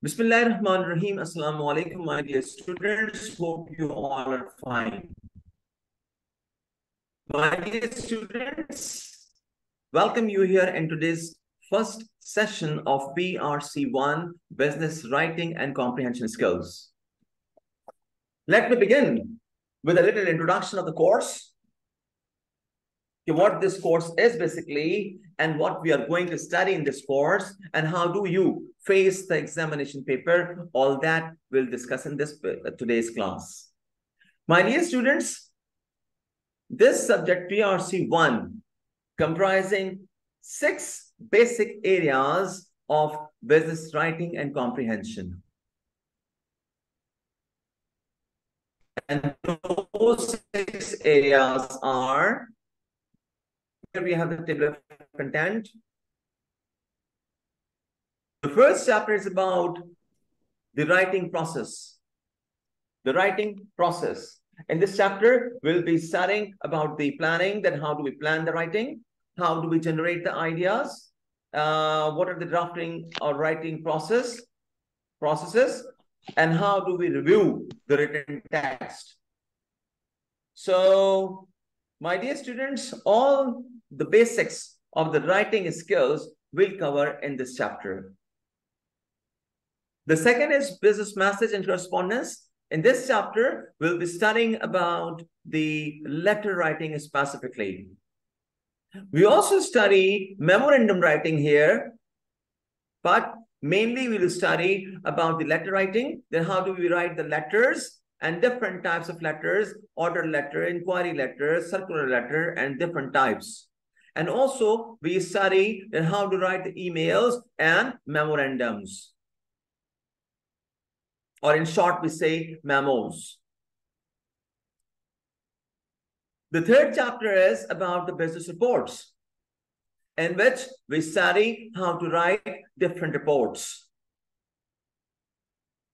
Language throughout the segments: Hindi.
Bismillahirrahmanirrahim. Assalamu alaikum, my dear students. Hope you all are fine. My dear students, welcome you here in today's first session of PRC1 Business Writing and Comprehension Skills. Let me begin with a little introduction of the course. What this course is basically and what we are going to study in this course and how do you face the examination paper. All that we'll discuss in this uh, today's class. My dear students, this subject PRC1 comprising six basic areas of business writing and comprehension. And those six areas are, here we have the table of content. The first chapter is about the writing process. The writing process. In this chapter, we'll be studying about the planning, then how do we plan the writing? How do we generate the ideas? Uh, what are the drafting or writing process processes? And how do we review the written text? So, my dear students, all the basics of the writing skills we'll cover in this chapter. The second is business message and correspondence. In this chapter, we'll be studying about the letter writing specifically. We also study memorandum writing here, but mainly we will study about the letter writing, then how do we write the letters and different types of letters, order letter, inquiry letter, circular letter, and different types. And also we study how to write the emails and memorandums or in short, we say memos. The third chapter is about the business reports, in which we study how to write different reports.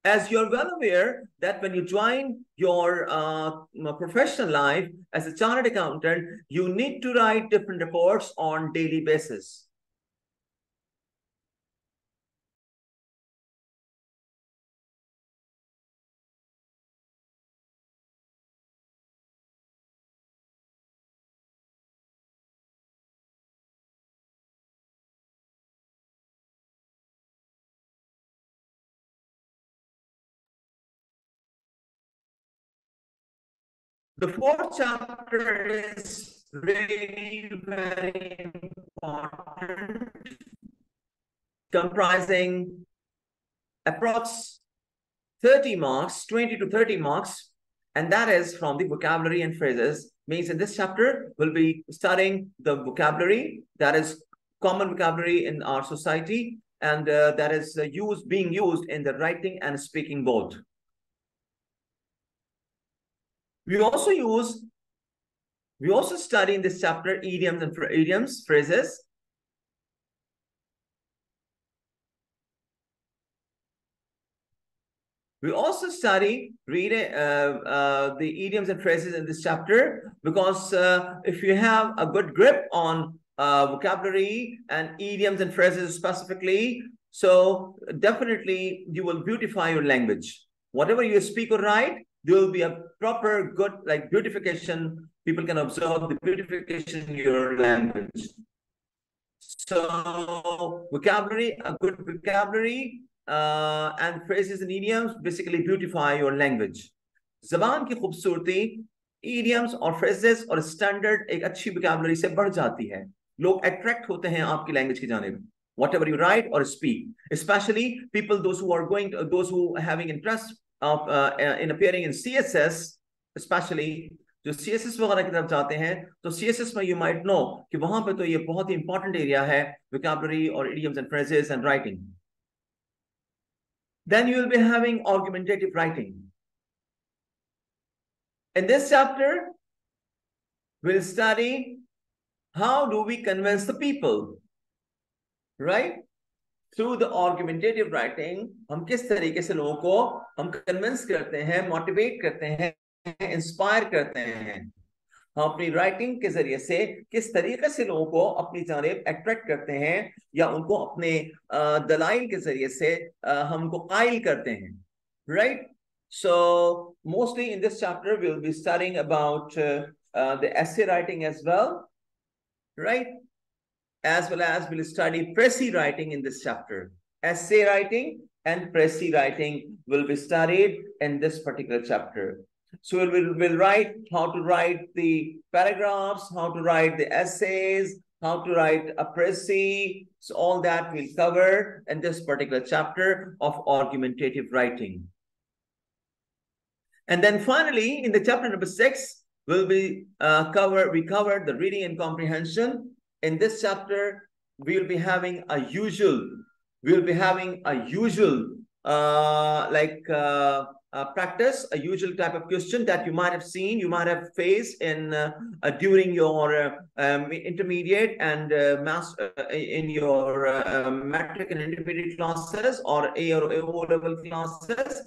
As you're well aware that when you join your uh, professional life as a chartered accountant, you need to write different reports on daily basis. The fourth chapter is really very important, comprising approx 30 marks, 20 to 30 marks, and that is from the vocabulary and phrases. Means in this chapter, we'll be studying the vocabulary that is common vocabulary in our society and uh, that is uh, used being used in the writing and speaking both. We also use, we also study in this chapter idioms and idioms, phrases. We also study read uh, uh, the idioms and phrases in this chapter because uh, if you have a good grip on uh, vocabulary and idioms and phrases specifically, so definitely you will beautify your language. Whatever you speak or write, there will be a proper good like beautification. People can observe the beautification in your language. So vocabulary, a good vocabulary uh, and phrases and idioms basically beautify your language. जबान की खूबसूरती idioms और phrases और standard एक अच्छी vocabulary से बढ़ जाती है लोग attract होते हैं आपकी language की जाने whatever you write or speak especially people those who are going to, those who are having interest of uh, uh, in appearing in CSS, especially जो CSS वगैरह की तरफ़ जाते हैं तो CSS में you might know कि वहाँ पे तो ये बहुत ही important area है vocabulary or idioms and phrases and writing. Then you will be having argumentative writing. In this chapter, we'll study how do we convince the people, right? Through the argumentative writing हम किस तरीके से लोगों को हम कन्विंस करते हैं मोटिवेट करते हैं इंस्पायर करते हैं? हम अपनी राइटिंग के ज़रिए से किस तरीके से लोगों को अपनी जानब अट्रैक्ट करते हैं या उनको अपने दलाइल के ज़रिए से हमको कायल करते हैं? Right so mostly in this chapter will be starting about the essay writing as well. Right? As well as we'll study pressy writing in this chapter essay writing and pressy writing will be studied in this particular chapter So we'll, we'll, we'll write how to write the paragraphs, how to write the essays, how to write a précis. So all that we'll cover in this particular chapter of argumentative writing. And then finally, in the chapter number six, we'll be uh, cover we covered the reading and comprehension. In this chapter, we'll be having a usual, we'll be having a usual uh, like uh, uh, practice, a usual type of question that you might have seen, you might have faced in uh, during your uh, um, intermediate and uh, mass in your metric and intermediate classes or A or level classes.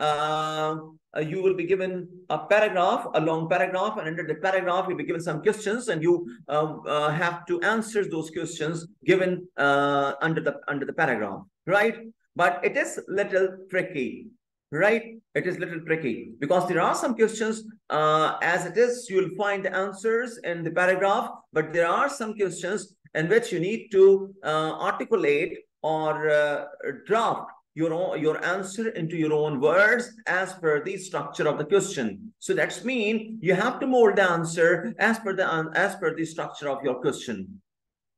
You will be given a paragraph, a long paragraph, and under the paragraph, you'll be given some questions, and you um, have to answer those questions given under the under the paragraph, right? But it is little tricky right? It is little tricky because there are some questions uh, as it is, you'll find the answers in the paragraph, but there are some questions in which you need to uh, articulate or uh, draft your own, your answer into your own words as per the structure of the question. So that's mean you have to mold the answer as per the as per the structure of your question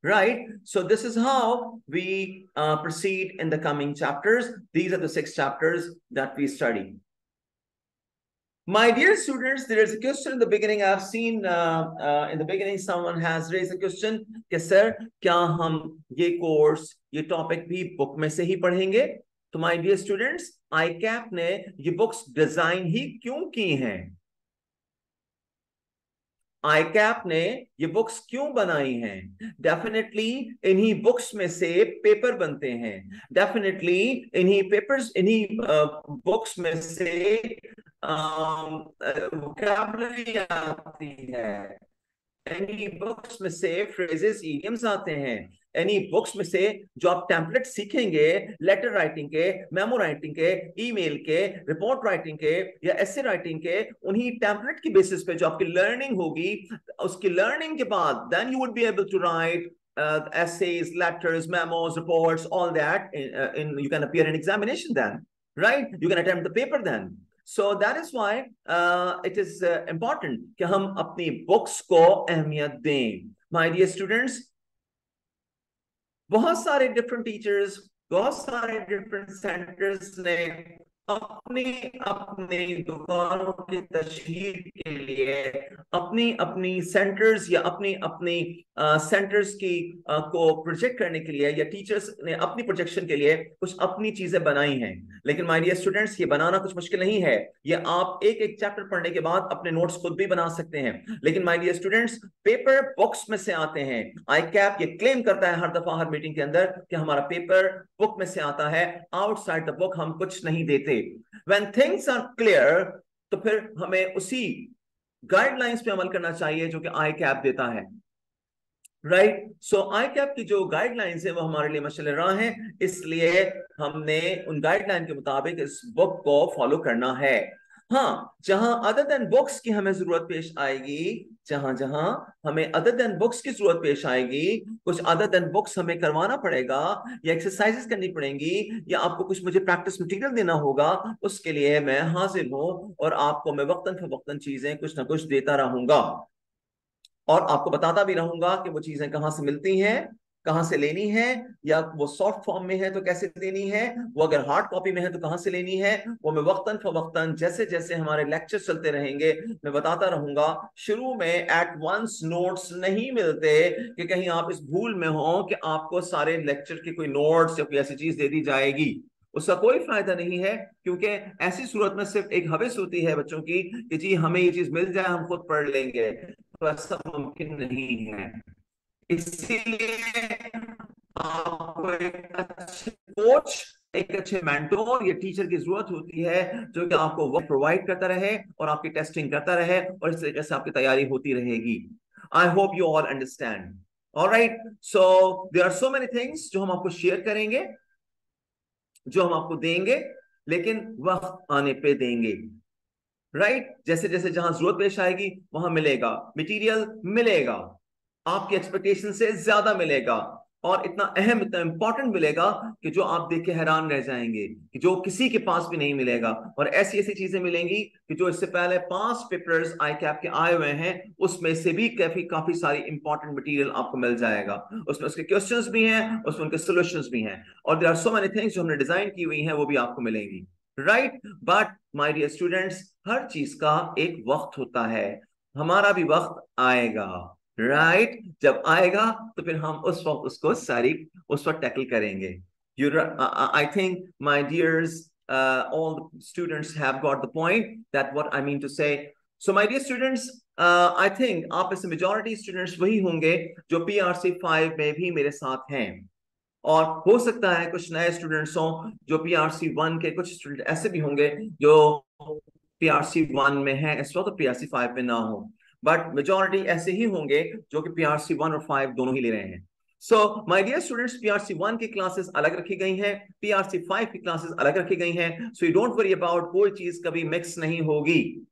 right? So this is how we uh, proceed in the coming chapters. These are the six chapters that we study. My dear students, there is a question in the beginning. I've seen uh, uh, in the beginning someone has raised a question कि sir क्या हम ये course ये topic भी book में से ही पढ़ेंगे तो डियर स्टूडेंट्स आई कैप ने ये बुक्स डिज़ाइन ही क्यों की हैं? आईकैप ने ये बुक्स क्यों बनाई हैं? डेफिनेटली इन्हीं बुक्स में से पेपर बनते हैं. डेफिनेटली इन्हीं पेपर्स इन्हीं बुक्स में से वोकैबुलरी आती है. इन्हीं बुक्स में से फ्रेजेस इडियम्स आते हैं. यानी बुक्स में से जो आप टैंपलेट सीखेंगे लेटर राइटिंग के मेमो राइटिंग के ईमेल के रिपोर्ट राइटिंग के या ऐसे राइटिंग के, उन्हीं टैंपलेट के बेसिस पे जो आपकी लर्निंग होगी, उसकी लर्निंग के बाद then you would be able to write essays letters memos report all that in you can appear in examination then right you can attempt paper then so that is why it is important कि हम अपनी बुक्स को अहमियत दें। माई डियर स्टूडेंट्स बहुत सारे डिफरेंट टीचर्स बहुत सारे डिफरेंट सेंटर्स ने अपनी अपनी दुकानों की तशहीर के लिए अपनी अपनी सेंटर्स या अपनी अपनी सेंटर्स की आ, को प्रोजेक्ट करने के लिए या टीचर्स ने अपनी प्रोजेक्शन के लिए कुछ अपनी चीज़ें बनाई हैं। लेकिन माय स्टूडेंट्स ये बनाना कुछ मुश्किल नहीं है। ये आप एक एक चैप्टर पढ़ने के बाद अपने नोट्स खुद भी बना सकते हैं। लेकिन माय स्टूडेंट्स पेपर बुक्स में से आते हैं। आई कैप ये क्लेम करता है हर दफ़ा हर मीटिंग के अंदर कि हमारा पेपर बुक में से आता है। आउटसाइड द बुक हम कुछ नहीं देते। When थिंग्स आर क्लियर तो फिर हमें उसी गाइडलाइंस पे अमल करना चाहिए जो कि आई कैप देता है। राइट सो आई कैप की जो गाइडलाइंस है वो हमारे लिए मशल रहा है, इसलिए हमने उन गाइडलाइन के मुताबिक इस बुक को फॉलो करना है। हाँ जहाँ अदर देन बुक्स की हमें ज़रूरत पेश आएगी, जहाँ जहाँ हमें अदर देन बुक्स की ज़रूरत पेश आएगी, कुछ अदर देन बुक्स हमें करवाना पड़ेगा, या एक्सरसाइजेस करनी पड़ेंगी, या आपको कुछ मुझे प्रैक्टिस मटेरियल देना होगा, उसके लिए मैं हाजिर हूँ और आपको मैं वक्तन फवक्तन चीज़ें कुछ ना कुछ देता रहूँगा। और आपको बताता भी रहूँगा कि वो चीज़ें कहाँ से मिलती हैं कहाँ से लेनी है? या वो सॉफ्ट फॉर्म में है तो कैसे लेनी है? वो अगर हार्ड कॉपी में है तो कहाँ से लेनी है? वो मैं वक्तन फवक्तन जैसे जैसे हमारे लेक्चर चलते रहेंगे, मैं बताता रहूँगा। शुरू में एट वंस नोट्स नहीं मिलते कि कहीं आप इस भूल में हो कि आपको सारे लेक्चर के कोई नोट्स या कोई ऐसी चीज़ दे दी जाएगी। उसका कोई फ़ायदा नहीं है, क्योंकि ऐसी सूरत में सिर्फ़ एक हविस होती है बच्चों की कि जी हमें ये चीज़ मिल जाए, हम खुद पढ़ लेंगे। तो ऐसा मुमकिन नहीं है। इसीलिए आपको एक अच्छे कोच एक अच्छे मेंटोर या टीचर की ज़रूरत होती है जो कि आपको वर्क प्रोवाइड करता रहे और आपकी टेस्टिंग करता रहे और इस तरीके से आपकी तैयारी होती रहेगी। I hope you all understand All right so there are so many things जो हम आपको शेयर करेंगे, जो हम आपको देंगे, लेकिन वक्त आने पे देंगे। Right right? जैसे जैसे जहाँ ज़रूरत पेश आएगी, वहाँ मिलेगा। मटेरियल मिलेगा। आपकी एक्सपेक्टेशन से ज़्यादा मिलेगा और इतना अहम, इतना इंपॉर्टेंट मिलेगा कि जो आप देख के हैरान रह जाएँगे कि जो किसी के पास भी नहीं मिलेगा। और ऐसी ऐसी चीज़ें मिलेंगी कि जो इससे पहले पाँच पेपर्स आई कैप के आए हुए हैं, उसमें से भी काफ़ी काफ़ी सारी इंपॉर्टेंट मटेरियल आपको मिल जाएगा। उसमें उसके क्वेश्चंस भी हैं, उसमें उनके सोल्यूशन भी हैं। और there are so many things जो हमने डिज़ाइन की हुई है, वो भी आपको मिलेंगी। Right but my dear students हर चीज़ का एक वक्त होता है। हमारा भी वक्त आएगा। Right right? जब आएगा तो फिर हम उस वक्त उसको सारी, उस वक्त टैकल करेंगे। You I think my dears all students have got the point that what I mean to say so my dear students I think आप इस मेजोरिटी स्टूडेंट्स वही होंगे जो पीआरसी फाइव में भी मेरे साथ हैं। और हो सकता है कुछ नए स्टूडेंट्स हो जो पी आर के कुछ स्टूडेंट ऐसे भी होंगे जो पी आर में है, इस वक्त पी आर में ना हो। बट मेजोरिटी ऐसे ही होंगे जो कि पीआरसी वन और फाइव दोनों ही ले रहे हैं। So my dear students PRC one की क्लासेस अलग रखी गई हैं पीआरसी फाइव की क्लासेस अलग रखी गई हैं। So you don't worry about कोई चीज़ कभी मिक्स नहीं होगी।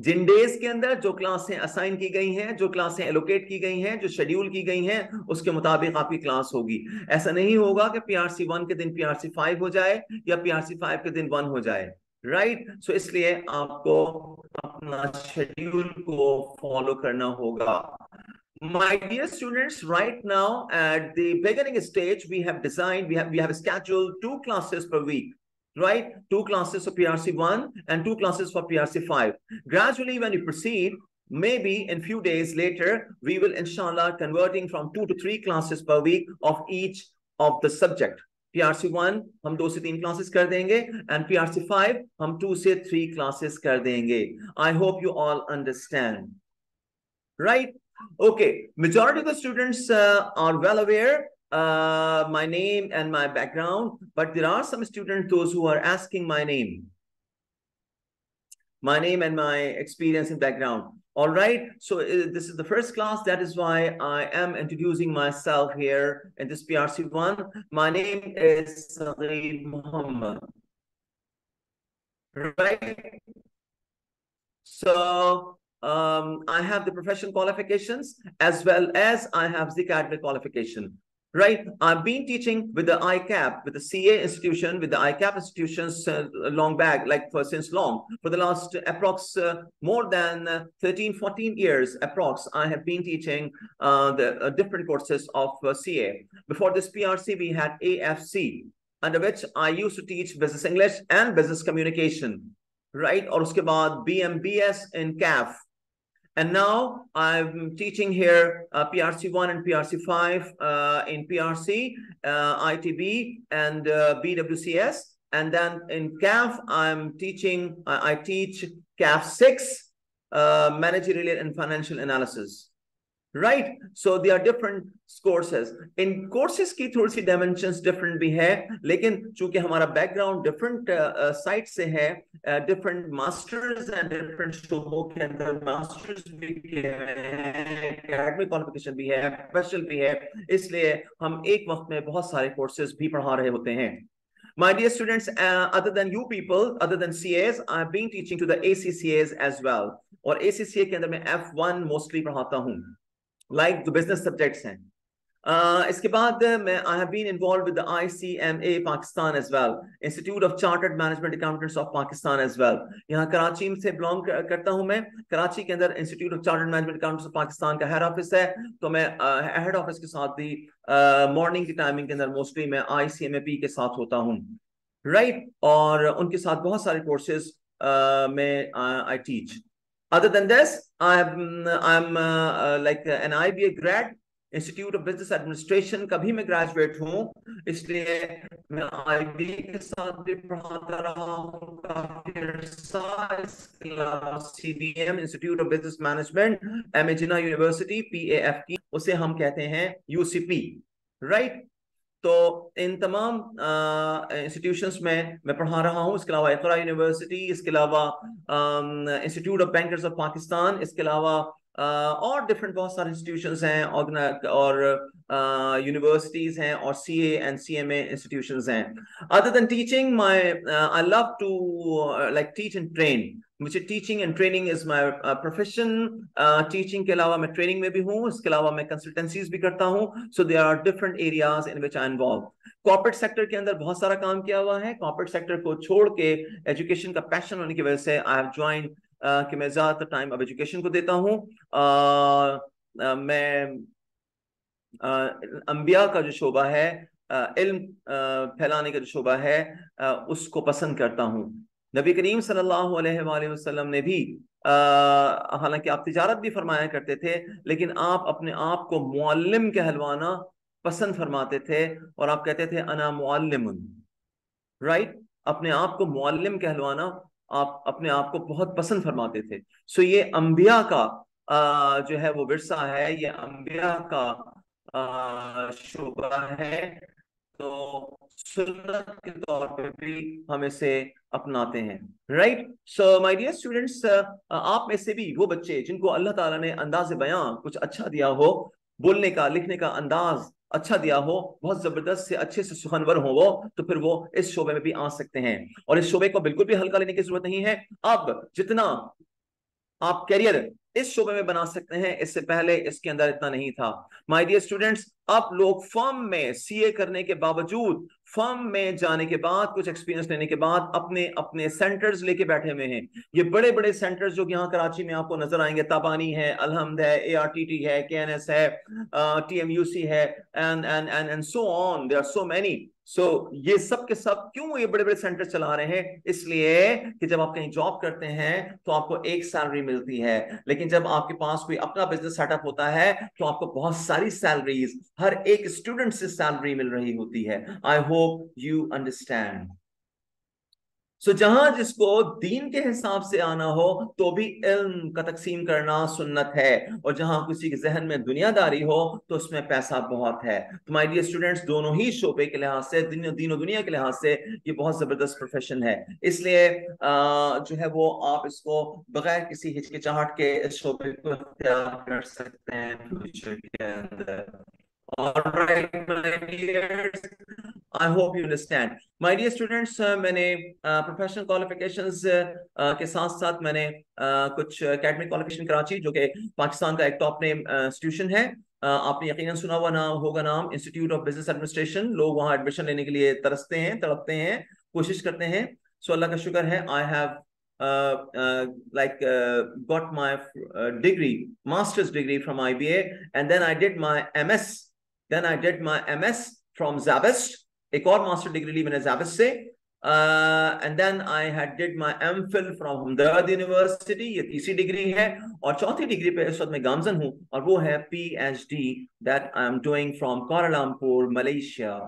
जिन डेज़ के अंदर जो क्लासें असाइन की गई हैं, जो क्लासें एलोकेट की गई हैं, जो शेड्यूल की गई हैं, उसके मुताबिक आपकी क्लास होगी। ऐसा नहीं होगा कि पीआरसी वन के दिन पीआरसी फाइव हो जाए या पीआरसी फाइव के दिन वन हो जाए। Right right? सो so, इसलिए आपको अपना शेड्यूल को फॉलो करना होगा My dear students, right now at the beginning stage, we have designed, we have we have scheduled two classes per week, right? Two classes for PRC1 and two classes for PRC5. Gradually, when we proceed, maybe in few days later, we will inshallah converting from two to three classes per week of each of the subject. PRC one हम दो से तीन क्लासेस कर देंगे एंड पीआरसी फाइव हम टू से थ्री क्लासेस कर देंगे I hope you all understand right okay majority of the students uh, are well aware uh, my name and my background but there are some students those who are asking my name my name and my experience and background all right, so uh, this is the first class. That is why I am introducing myself here in this PRC1. My name is Saeed Muhammad. Right? So um, I have the professional qualifications as well as I have the academic qualification right? I've been teaching with the ICAP, with the CA institution, with the ICAP institutions uh, long back, like for since long, for the last approx uh, more than uh, 13, 14 years approx, I have been teaching uh, the uh, different courses of uh, CA. Before this PRC, we had AFC, under which I used to teach business English and business communication, right? Or uske baad BMBS in CAF, and now I'm teaching here uh, PRC1 and PRC5 uh, in PRC, uh, ITB, and uh, BWCS. And then in CAF, I'm teaching, I teach CAF 6, uh, Managerial and Financial Analysis. Right so they are different courses in courses की थोड़ी सी डायमेंशन डिफरेंट भी है लेकिन चूँकि हमारा बैकग्राउंड डिफरेंट साइट से है डिफरेंट मास्टर्स एंड डिफरेंट शोबों के अंदर मास्टर्स भी अकेडमिक क्वालिफिकेशन भी है स्पेशल भी है इसलिए हम एक वक्त में बहुत सारे कोर्सेज भी पढ़ा रहे होते हैं My dear students, uh, other than you people, other than CAs, I've been teaching to the ACCAs as well. Or ACCA के अंदर मैं F1 mostly पढ़ाता हूँ. लाइक जो बिज़नेस सब्जेक्ट्स हैं. Uh, इसके बाद मैं I have been involve with the ICMA Pakistan as well institute of chartered management accountants of Pakistan as well यहाँ कराची से बिलोंग करता हूँ मैं. कराची के अंदर institute of chartered management accountants of Pakistan का हेड ऑफ़िस है. तो मैं हेड uh, ऑफ़िस के साथ भी मॉर्निंग uh, की टाइमिंग के अंदर मोस्टली मैं आईसीएमए के साथ होता हूँ. Right right? और उनके साथ बहुत सारे कोर्सेज में I teach Other than this, I'm I'm uh, uh, like an IBA grad, Institute of Business Administration का भी मैं ग्रेजुएट हूँ इसलिए मैं IBA के साथ भी पढ़ाता रहा हूँ काफ़ी CBM Institute of Business Management M Jinnah university PAF की उसे हम कहते हैं UCP right तो इन तमाम इंस्टीट्यूशंस में मैं पढ़ा रहा हूँ। इसके अलावा इकरा यूनिवर्सिटी इसके अलावा institute of bankers of Pakistan इसके अलावा और डिफरेंट बहुत सारे इंस्टीट्यूशन हैं और यूनिवर्सिटीज हैं और C and C M institutions हैं। Other than teaching my I love to like teach and train मुझे teaching and training is my profession teaching के अलावा मैं ट्रेनिंग में भी हूँ इसके अलावा मैं कंसल्टेंसीज भी करता हूँ। So there are different areas in which I involve corporate sector के अंदर बहुत सारा काम किया हुआ है। कॉर्पोरेट सेक्टर को छोड़ के एजुकेशन का पैशन होने की वजह से आई हैव ज्वाइन कि मैं ज़्यादातर टाइम अब एजुकेशन को देता हूँ। uh, uh, मैं अंबिया का जो शोबा है इल्म फैलाने का जो शोबा है उसको पसंद करता हूँ। नबी करीम सल्लल्लाहु अलैहि वसल्लम ने भी हालाँकि आप तिजारत भी फरमाया करते थे लेकिन आप अपने आप को मुअल्लिम कहलवाना पसंद फरमाते थे और आप कहते थे अना मुअल्लिम राइट अपने आप को मुअल्लिम कहलवाना आप अपने आप को बहुत पसंद फरमाते थे। सो ये अंबिया का आ, जो है वो विरसा है ये अंबिया का शोभा है तो सुन्नत के तौर पे भी हम इसे अपनाते हैं right so my dear students आप में से भी वो बच्चे जिनको अल्लाह ताला ने अंदाज बयां कुछ अच्छा दिया हो, बोलने का, लिखने का अंदाज अच्छा दिया हो, बहुत ज़बरदस्त से अच्छे से सुखनवर हो वो तो फिर वो इस शोबे में भी आ सकते हैं। और इस शोबे को बिल्कुल भी हल्का लेने की ज़रूरत नहीं है। अब जितना आप कैरियर इस शोबे में बना सकते हैं। इससे पहले इसके अंदर इतना नहीं था। माय डियर स्टूडेंट्स आप लोग फर्म में सीए करने के बावजूद फर्म में जाने के बाद कुछ एक्सपीरियंस लेने के बाद अपने अपने सेंटर्स लेके बैठे हुए हैं। ये बड़े बड़े सेंटर्स जो यहाँ कराची में आपको नज़र आएँगे ताबानी है अलहमद है ए आर टी टी है के एन एस है टी एम यू सी है and and and and so on there are so many so so, ये सब के सब क्यों ये बड़े बड़े सेंटर चला रहे हैं? इसलिए कि जब आप कहीं जॉब करते हैं तो आपको एक सैलरी मिलती है। लेकिन जब आपके पास कोई अपना बिज़नेस सेटअप होता है तो आपको बहुत सारी सैलरीज हर एक स्टूडेंट से सैलरी मिल रही होती है। I hope you understand so जहाँ जिसको दीन के हिसाब से आना हो तो भी इल्म का तकसीम करना सुन्नत है। और जहाँ किसी के जहन में दुनियादारी हो तो उसमें पैसा बहुत है। तो माय डियर स्टूडेंट्स दोनों ही शोबे के लिहाज से, दीनों दुनिया के लिहाज से ये बहुत ज़बरदस्त प्रोफेशन है। इसलिए जो है वो आप इसको बगैर किसी हिचकिचाहट के इस शोबे को कर सकते हैं फ्यूचर के अंदर। All होप understand. My dear students, uh, मैंने प्रोफेशनल uh, क्वालिफिकेशंस uh, के साथ साथ मैंने uh, कुछ एकेडमिक क्वालिफिकेशन कराची जो कि पाकिस्तान का एक टॉप नेम इंस्टीट्यूशन है uh, आपने यकीनन सुना हुआ नाम होगा नाम इंस्टीट्यूट ऑफ़ बिज़नेस एडमिनिस्ट्रेशन लोग वहाँ एडमिशन लेने के लिए तरसते हैं तड़पते हैं कोशिश करते हैं सो so, अल्लाह का शुक्र है I have uh, uh, like uh, got my degree, master's degree from IBA, and then I did my MS Then I did my MS from Zabist. एक और मास्टर डिग्री ली मैंने Zabist से and then I had did my MPhil from Hamdard University ये तीसरी डिग्री है और चौथी डिग्री पे इस वक्त मैं गामजन हूँ और वो है PhD that I am doing from Kuala Lumpur Malaysia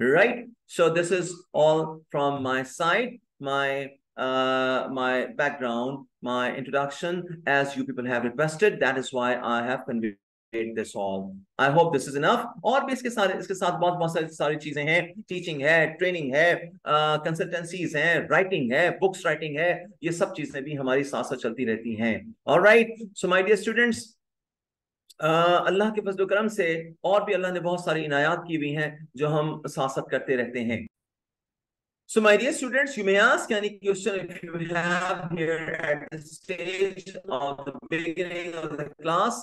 right so this is all from my side my uh my background my introduction as you people have requested that is why i have conveyed this all. I hope this is enough. और भी इसके सारे इसके साथ बहुत बहुत सारी सारी चीज़ें हैं टीचिंग है ट्रेनिंग है कंसल्टेंसीज हैं राइटिंग है बुक्स राइटिंग है ये सब चीज़ें भी हमारी साथ साथ चलती रहती हैं और right so my dear students Allah के फजल करम से और भी अल्लाह ने बहुत सारी इनायात की हुई हैं जो हम साथ साथ करते रहते हैं So my dear students, you may ask any question if you have here at the stage of the beginning of the class.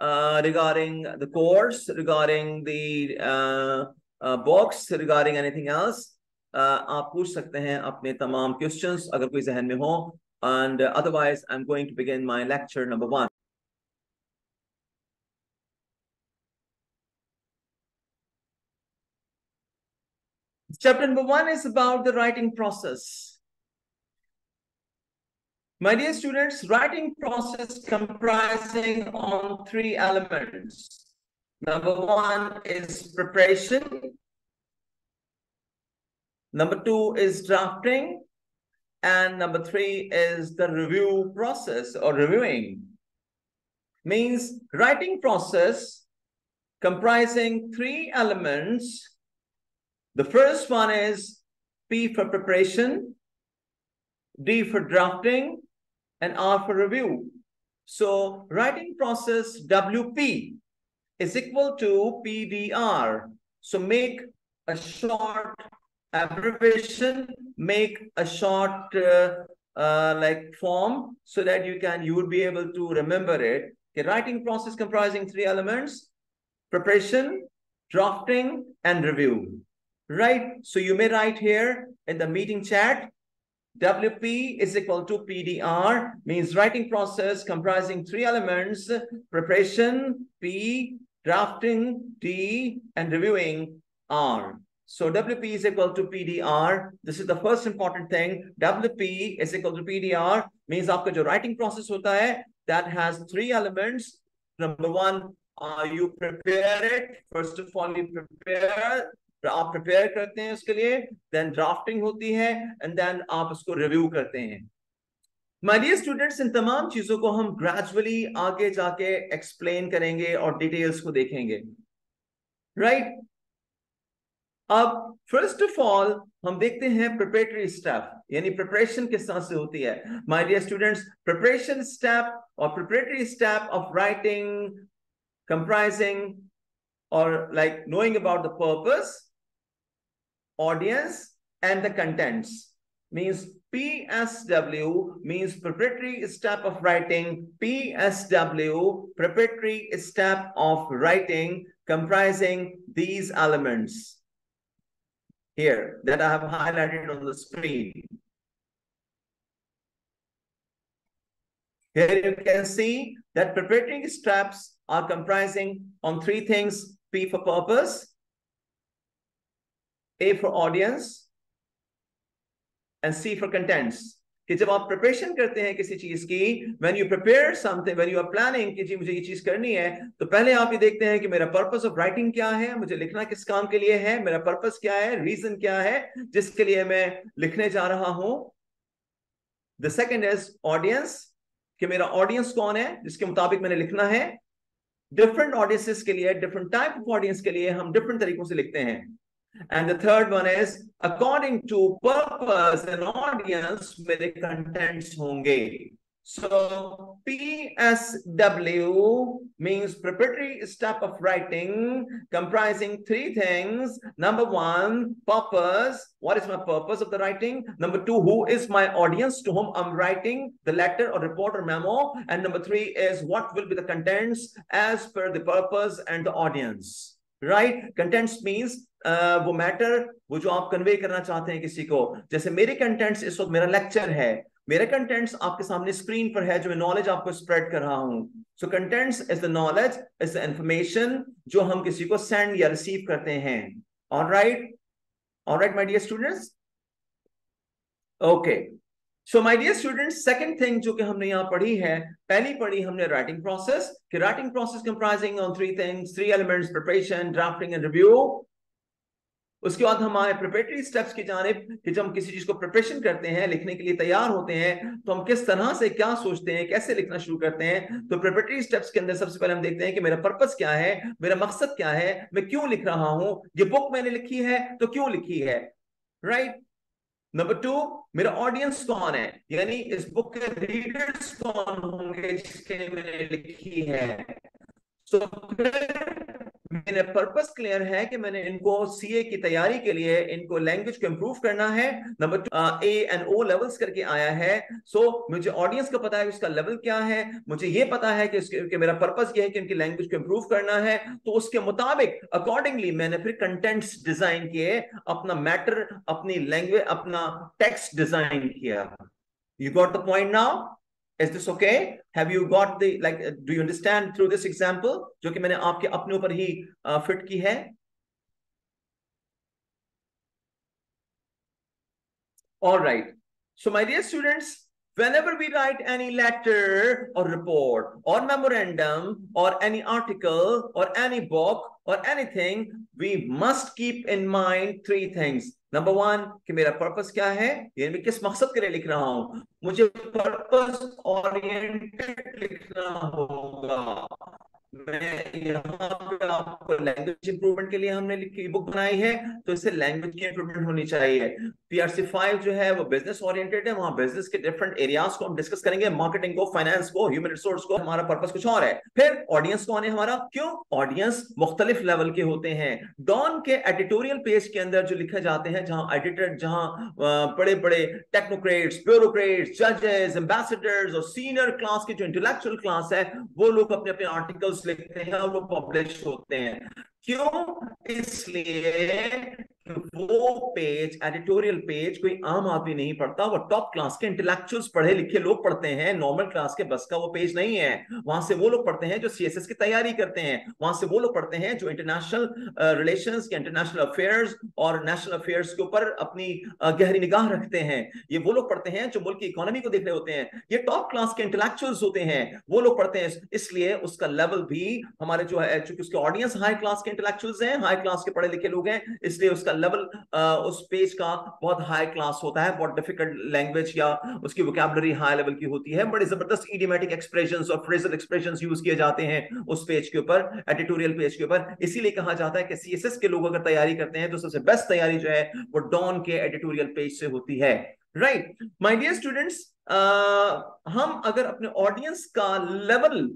uh, regarding the course, regarding the uh, uh, box, regarding anything else, uh, आप पूछ सकते हैं अपने तमाम questions अगर कोई जहन में हो and uh, otherwise I'm going to begin my lecture number one. Chapter number one is about the writing process. My dear students, writing process comprising on three elements. Number one is preparation. Number two is drafting. And number three is the review process or reviewing. Means writing process comprising three elements The first one is P for preparation, D for drafting, and R for review. So writing process WP is equal to PDR. So make a short abbreviation, make a short uh, uh, like form so that you can you would be able to remember it. Okay, writing process comprising three elements: preparation, drafting, and review. Right. So you may write here in the meeting chat. WP is equal to PDR means writing process comprising three elements preparation P drafting D and reviewing R. So WP is equal to PDR. This is the first important thing. WP is equal to PDR means आपका जो writing process होता है that has three elements. Number one, uh, you prepare it. First of all, you prepare. आप प्रिपेयर करते हैं उसके लिए. देन ड्राफ्टिंग होती है एंड then आप उसको review करते हैं. My dear students, इन तमाम चीज़ों को हम ग्रेजुअली आगे जाके एक्सप्लेन करेंगे और डिटेल्स को देखेंगे. Right Right? अब फ़र्स्ट ऑफ़ ऑल हम देखते हैं प्रिपरेटरी स्टेप यानी प्रिपरेशन किस तरह से होती है my dear students preparation step और preparatory step of writing comprising और like knowing about the purpose audience and the contents. Means PSW means preparatory step of writing. PSW preparatory step of writing comprising these elements. Here that I have highlighted on the screen. Here you can see that preparatory steps are comprising on three things, P for purpose, A for audience and C for contents. कि जब आप प्रिपरेशन करते हैं किसी चीज़ की when you prepare something when you are planning कि जी, मुझे ये चीज़ करनी है तो पहले आप ये देखते हैं कि मेरा पर्पस ऑफ़ राइटिंग क्या है, मुझे लिखना किस काम के लिए है, मेरा पर्पस क्या है रीजन क्या है, जिसके लिए मैं लिखने जा रहा हूँ। द सेकेंड इज़ ऑडियंस कि मेरा ऑडियंस कौन है, जिसके मुताबिक मैंने लिखना है। डिफरेंट ऑडियंसेस के लिए डिफरेंट टाइप ऑफ़ ऑडियंस के लिए हम डिफरेंट तरीकों से लिखते हैं। And the third one is according to purpose and audience the contents honge. So PSW means preparatory step of writing comprising three things. Number one, purpose. What is my purpose of the writing? Number two, who is my audience to whom I'm writing the letter or report or memo? And number three is what will be the contents as per the purpose and the audience. Right? Contents means वो मैटर वो जो आप कन्वे करना चाहते हैं किसी को। जैसे मेरे कंटेंट्स इस वक्त मेरा लेक्चर है। मेरे कंटेंट्स आपके सामने स्क्रीन पर है जो मैं नॉलेज आपको स्प्रेड कर रहा हूँ। So contents is the knowledge is the information जो हम किसी को सेंड या रिसीव करते हैं। All right all right my dear students okay so my dear students second thing जो कि हमने यहाँ पढ़ी है, पहली पढ़ी हमने राइटिंग प्रोसेस कि writing process comprising on three things three elements preparation drafting and review उसके बाद हम आए प्रिपरेटरी स्टेप्स की जानब, कि जब हम किसी चीज़ को प्रिपरेशन करते हैं, लिखने के लिए तैयार होते हैं तो हम किस तरह से क्या सोचते हैं, कैसे लिखना शुरू करते हैं तो प्रिपरेटरी स्टेप्स के अंदर सबसे पहले हम देखते हैं कि मेरा पर्पस क्या है, मेरा मकसद क्या है, मैं क्यों लिख रहा हूँ, ये बुक मैंने लिखी है तो क्यों लिखी है राइट नंबर टू मेरा ऑडियंस कौन है? यानी इस बुक के रीडर्स कौन होंगे जिसके मैंने लिखी है? सो so, मेरा पर्पस क्लियर है कि मैंने इनको सीए की तैयारी के लिए इनको लैंग्वेज को इंप्रूव करना है। Number A and O levels करके आया है। सो so, मुझे ऑडियंस का पता है उसका लेवल क्या है। मुझे ये पता है कि, कि मेरा पर्पस ये है कि उनकी लैंग्वेज को इंप्रूव करना है। तो उसके मुताबिक अकॉर्डिंगली मैंने फिर कंटेंट्स डिज़ाइन किए अपना मैटर अपनी लैंग्वेज अपना टेक्स्ट डिज़ाइन किया। You got the point now Is this okay? Have you got the like? Uh, do you understand through this example? जो कि मैंने आपके अपने ऊपर ही फिट uh, की है. All right. So my dear students, whenever we write any letter or report or memorandum or any article or any book or anything, we must keep in mind three things number one कि मेरा पर्पस क्या है? ये मैं किस मकसद के लिए लिख रहा हूँ? मुझे पर्पस ओरिएंटेड लिखना होगा। इंप्रूवमेंट के लिए हमने लिखी बुक बनाई है तो इससे लैंग्वेज की इंप्रूवमेंट होनी चाहिए। पीआरसी फाइव जो है, वो बिज़नेस है, वहाँ बिज़नेस के डिफरेंट एरियाज़ को हम डिस्कस करेंगे। मार्केटिंग को फाइनेंस को ह्यूमन रिसोर्स को, हमारा पर्पस कुछ और है। फिर ऑडियंस कौन है हमारा, क्यों? ऑडियंस मुख्तलिफ़ लेवल के होते हैं। डॉन के एडिटोरियल पेज के अंदर जो लिखे जाते हैं, जहाँ एडिटर जहाँ बड़े बड़े टेक्नोक्रेट्स ब्यूरोक्रेट्स जजेस एम्बेसडर्स और सीनियर क्लास की जो इंटेलेक्चुअल क्लास है, वो लोग अपने अपने आर्टिकल्स लिखते हैं और वो पब्लिश होते हैं। क्यों? इसलिए वो पेज एडिटोरियल पेज कोई आम आदमी नहीं पढ़ता, वो टॉप क्लास के इंटेलेक्चुअल्स पढ़े लिखे लोग पढ़ते हैं नॉर्मल क्लास के बस का वो पेज नहीं है। वहाँ से वो लोग पढ़ते हैं जो सीएसएस की तैयारी करते हैं। वहाँ से वो लोग पढ़ते हैं जो इंटरनेशनल रिलेशंस इंटरनेशनल अफेयर्स और नेशनल अफेयर्स के ऊपर अपनी गहरी निगाह रखते हैं। ये वो लोग पढ़ते हैं जो मुल्क की इकोनॉमी को देख रहे होते हैं। ये टॉप क्लास के इंटेलेक्चुअल्स होते हैं। वो लोग पढ़ते हैं। इसलिए उसका लेवल भी हमारे जो है, चूँकि उसके ऑडियंस हाई क्लास के इंटेलेक्चुअल्स हैं हाई क्लास के पढ़े लिखे लोग हैं, इसलिए उसका लेवल उस पेज का बहुत हाई क्लास होता है, बहुत डिफ़िकल्ट लैंग्वेज या उसकी वोकेबलरी हाई लेवल की होती है। बड़े ज़बरदस्त इडियोमेटिक एक्सप्रेशन और फ्रेजल एक्सप्रेशन यूज़ किए जाते हैं उस पेज के ऊपर एडिटोरियल पेज के ऊपर। इसीलिए कहा जाता है कि सीएसएस के लोग अगर तैयारी करते हैं तो सबसे बेस्ट तैयारी जो है, वो डॉन के एडिटोरियल पेज से होती है। राइट माय डियर स्टूडेंट्स हम अगर अपने ऑडियंस का लेवल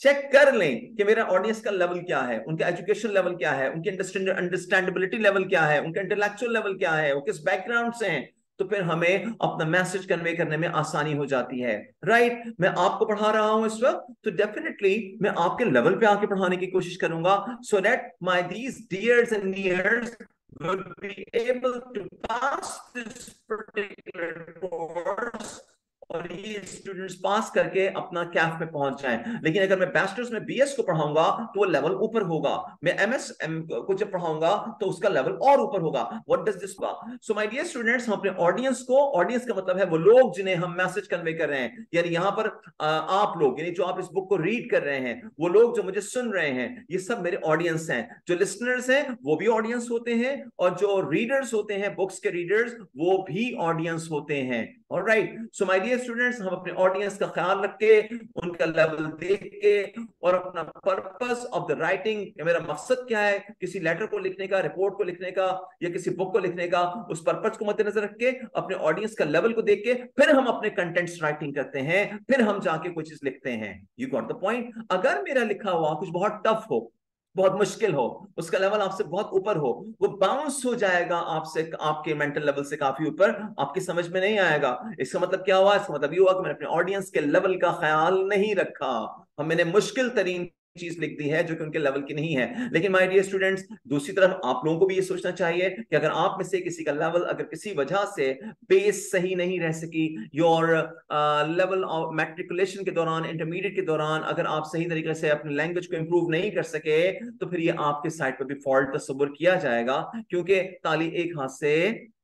चेक कर लें कि मेरा ऑडियंस का लेवल क्या है, उनका एजुकेशन लेवल क्या है, उनकी अंडरस्टैंडेबिलिटी लेवल क्या है, उनका इंटेलेक्चुअल लेवल क्या है, वो किस बैकग्राउंड से हैं तो फिर हमें अपना मैसेज कन्वे करने में आसानी हो जाती है राइट right? मैं आपको पढ़ा रहा हूँ इस वक्त तो डेफिनेटली मैं आपके लेवल पे आके पढ़ाने की कोशिश करूँगा so that my these dears and nears will be able to pass this particular course और ये स्टूडेंट्स पास करके अपना कैफ में पहुँच जाएँ। लेकिन अगर मैं बैचलर्स में बीएस को पढ़ाऊँगा तो वो लेवल ऊपर होगा। मैं एमएस एम को जब पढ़ाऊँगा तो उसका लेवल और ऊपर होगा। What does this so my dear students हम अपने ऑडियंस को ऑडियंस का मतलब है वो लोग जिन्हें हम मैसेज कन्वे कर रहे हैं। यानी यहाँ पर आप लोग, यानी जो आप इस बुक को रीड कर रहे हैं, वो लोग जो मुझे सुन रहे हैं, ये सब मेरे ऑडियंस हैं। जो लिसनर्स हैं, वो भी ऑडियंस होते हैं और जो रीडर्स होते हैं बुक्स के रीडर्स वो भी ऑडियंस होते हैं। और right so my dear students हम अपने ऑडियंस का ख्याल रख के उनका लेवल देख के और अपना पर्पस ऑफ़ द राइटिंग मेरा मकसद क्या है, किसी लेटर को लिखने का रिपोर्ट को लिखने का, या किसी बुक को लिखने का, उस पर्पस को मद्देनजर रख के अपने ऑडियंस का लेवल को देख के, फिर हम अपने कंटेंट्स राइटिंग करते हैं, फिर हम जाके कोई चीज़ लिखते हैं। यू गॉट द पॉइंट अगर मेरा लिखा हुआ कुछ बहुत टफ हो बहुत मुश्किल हो, उसका लेवल आपसे बहुत ऊपर हो, वो बाउंस हो जाएगा आपसे, आपके मेंटल लेवल से काफ़ी ऊपर, आपकी समझ में नहीं आएगा। इसका मतलब क्या हुआ? इसका मतलब ये हुआ कि मैंने अपने ऑडियंस के लेवल का ख्याल नहीं रखा। हम मैंने मुश्किल तरीन चीज़ लिख दी है जो कि उनके लेवल की नहीं है। लेकिन माय डियर स्टूडेंट्स दूसरी तरफ़ आप लोगों को भी ये सोचना चाहिए कि अगर आप में से किसी का लेवल अगर किसी वजह से बेस सही नहीं रह सकी योर लेवल ऑफ़ मेट्रिकुलेशन के दौरान इंटरमीडिएट के दौरान अगर आप सही तरीके से अपने लैंग्वेज को इंप्रूव नहीं कर सके तो फिर ये आपके साइड पर भी फॉल्ट तस्वर किया जाएगा, क्योंकि ताली एक हाथ से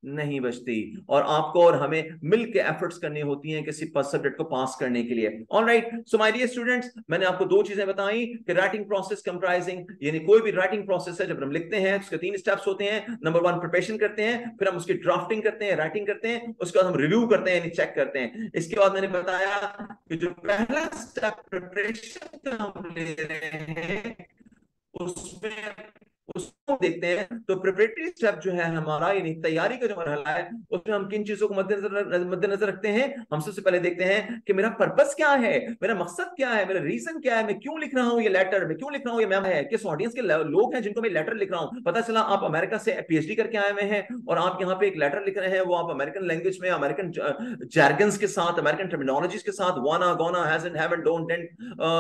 नहीं बचती। और आपको और हमें मिल के एफर्ट्स करनी होती हैं किसी सब्जेक्ट को पास करने के लिए। All right so my dear students मैंने आपको दो चीज़ें बताई कि राइटिंग प्रोसेस कंप्राइजिंग यानी कोई भी राइटिंग प्रोसेस है, जब हम लिखते हैं, उसके तीन स्टेप्स होते हैं। नंबर वन प्रिपरेशन करते हैं, फिर हम उसकी ड्राफ्टिंग करते हैं राइटिंग करते हैं, उसके बाद हम रिव्यू करते हैं, यानी चेक करते हैं। इसके बाद मैंने बताया कि जो पहला स्टेप प्रिपरेशन हम ले रहे हैं, उसमें उसको देखते हैं। तो प्रिपरेटरी स्टेप जो है हमारा, यानी तैयारी का जो मरहला है, उसमें हम किन चीज़ों को मद्देनजर मद्देनजर रखते हैं? हम सबसे पहले देखते हैं कि मेरा पर्पस क्या है? मेरा मकसद क्या है? मेरा रीजन क्या है? मैं क्यों लिख रहा हूँ ये लेटर मैं क्यों लिख रहा हूँ ये मैम है? किस ऑडियंस के लोग हैं जिनको मैं लेटर लिख रहा हूँ? पता चला आप अमेरिका से पीएचडी करके आए हुए हैं और आप यहाँ पे एक लेटर लिख रहे हैं। वो आप अमेरिकन लैंग्वेज में अमेरिकन जैरगन्स के साथ अमेरिकन टर्मिनोलॉजीज के साथ wanna gonna has and have and don't and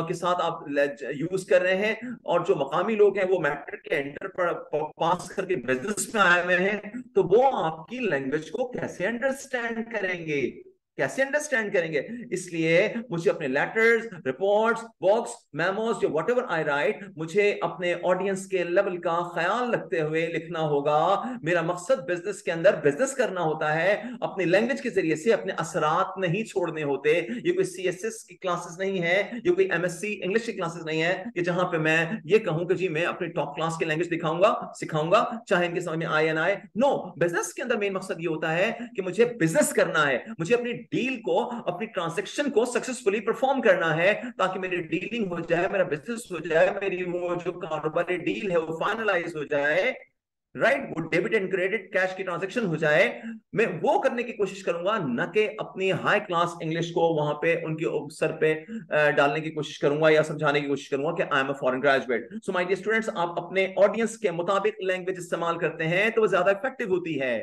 के साथ आप यूज़ कर रहे हैं। और जो मकामी लोग हैं वो मैटर के एंटर पास करके बिज़नेस में आए हुए हैं तो वो आपकी लैंग्वेज को कैसे अंडरस्टैंड करेंगे? कैसे अंडरस्टैंड करेंगे? इसलिए मुझे अपने लेटर्स रिपोर्ट्स बॉक्स मेमोस जो वट आई राइट मुझे अपने ऑडियंस के लेवल का ख्याल रखते हुए लिखना होगा। मेरा मकसद बिज़नेस के अंदर बिज़नेस करना होता है। अपनी लैंग्वेज के ज़रिए से अपने असरात नहीं छोड़ने होते। ये कोई सी एस एस की क्लासेस नहीं है, ये कोई एम एस सी इंग्लिश की क्लासेस नहीं है ये जहाँ पे मैं ये कहूँ कि जी, मैं अपनी टॉप क्लास की लैंग्वेज दिखाऊँगा, सिखाऊँगा, चाहे इनके समझ में आए ना आए। नो बिज़नेस के अंदर मेन मकसद ये होता है कि मुझे बिज़नेस करना है। मुझे अपनी डील को, अपनी ट्रांजेक्शन को सक्सेसफुली परफॉर्म करना है, ताकि मेरी डीलिंग हो जाए, मेरा बिज़नेस हो जाए, मेरी वो जो कारोबारी डील है वो फाइनलाइज हो जाए राइट? वो डेबिट एंड क्रेडिट कैश की ट्रांजेक्शन हो जाए, मैं वो करने की कोशिश करूँगा, न कि अपनी हाई क्लास इंग्लिश को वहाँ पे उनके सर पे डालने की कोशिश करूँगा या समझाने की कोशिश करूँगा कि I am a foreign graduate so my dear students आप अपने ऑडियंस के मुताबिक लैंग्वेज इस्तेमाल करते हैं तो वो ज़्यादा इफ़ेक्टिव होती है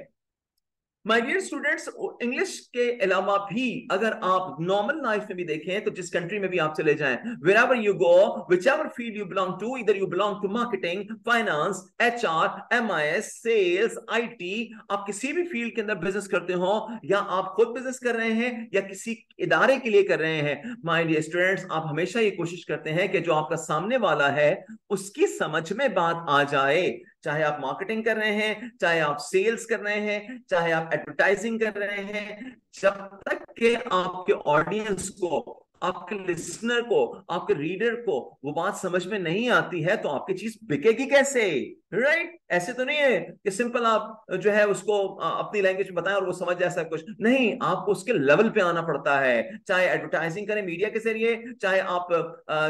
माय डियर स्टूडेंट्स इंग्लिश के अलावा भी अगर आप नॉर्मल लाइफ में भी देखें तो जिस कंट्री में भी आप चले जाएँ wherever you go whichever field you belong to इधर you belong to marketing finance H R M I S sales I T आप किसी भी फ़ील्ड के अंदर बिज़नेस करते हो, या आप खुद बिज़नेस कर रहे हैं, या किसी इदारे के लिए कर रहे हैं माय डियर स्टूडेंट्स आप हमेशा ये कोशिश करते हैं कि जो आपका सामने वाला है, उसकी समझ में बात आ जाए। चाहे आप मार्केटिंग कर रहे हैं, चाहे आप सेल्स कर रहे हैं, चाहे आप एडवर्टाइजिंग कर रहे हैं, जब तक के आपके ऑडियंस को आपके लिसनर को, आपके रीडर को वो बात समझ में नहीं आती है तो आपकी चीज़ बिकेगी कैसे? Right right? ऐसे तो नहीं है कि सिंपल आप जो है उसको अपनी लैंग्वेज में बताएँ और वो समझ जाए सब कुछ। नहीं, आपको उसके लेवल पे आना पड़ता है। चाहे एडवर्टाइजिंग करें मीडिया के ज़रिए, चाहे आप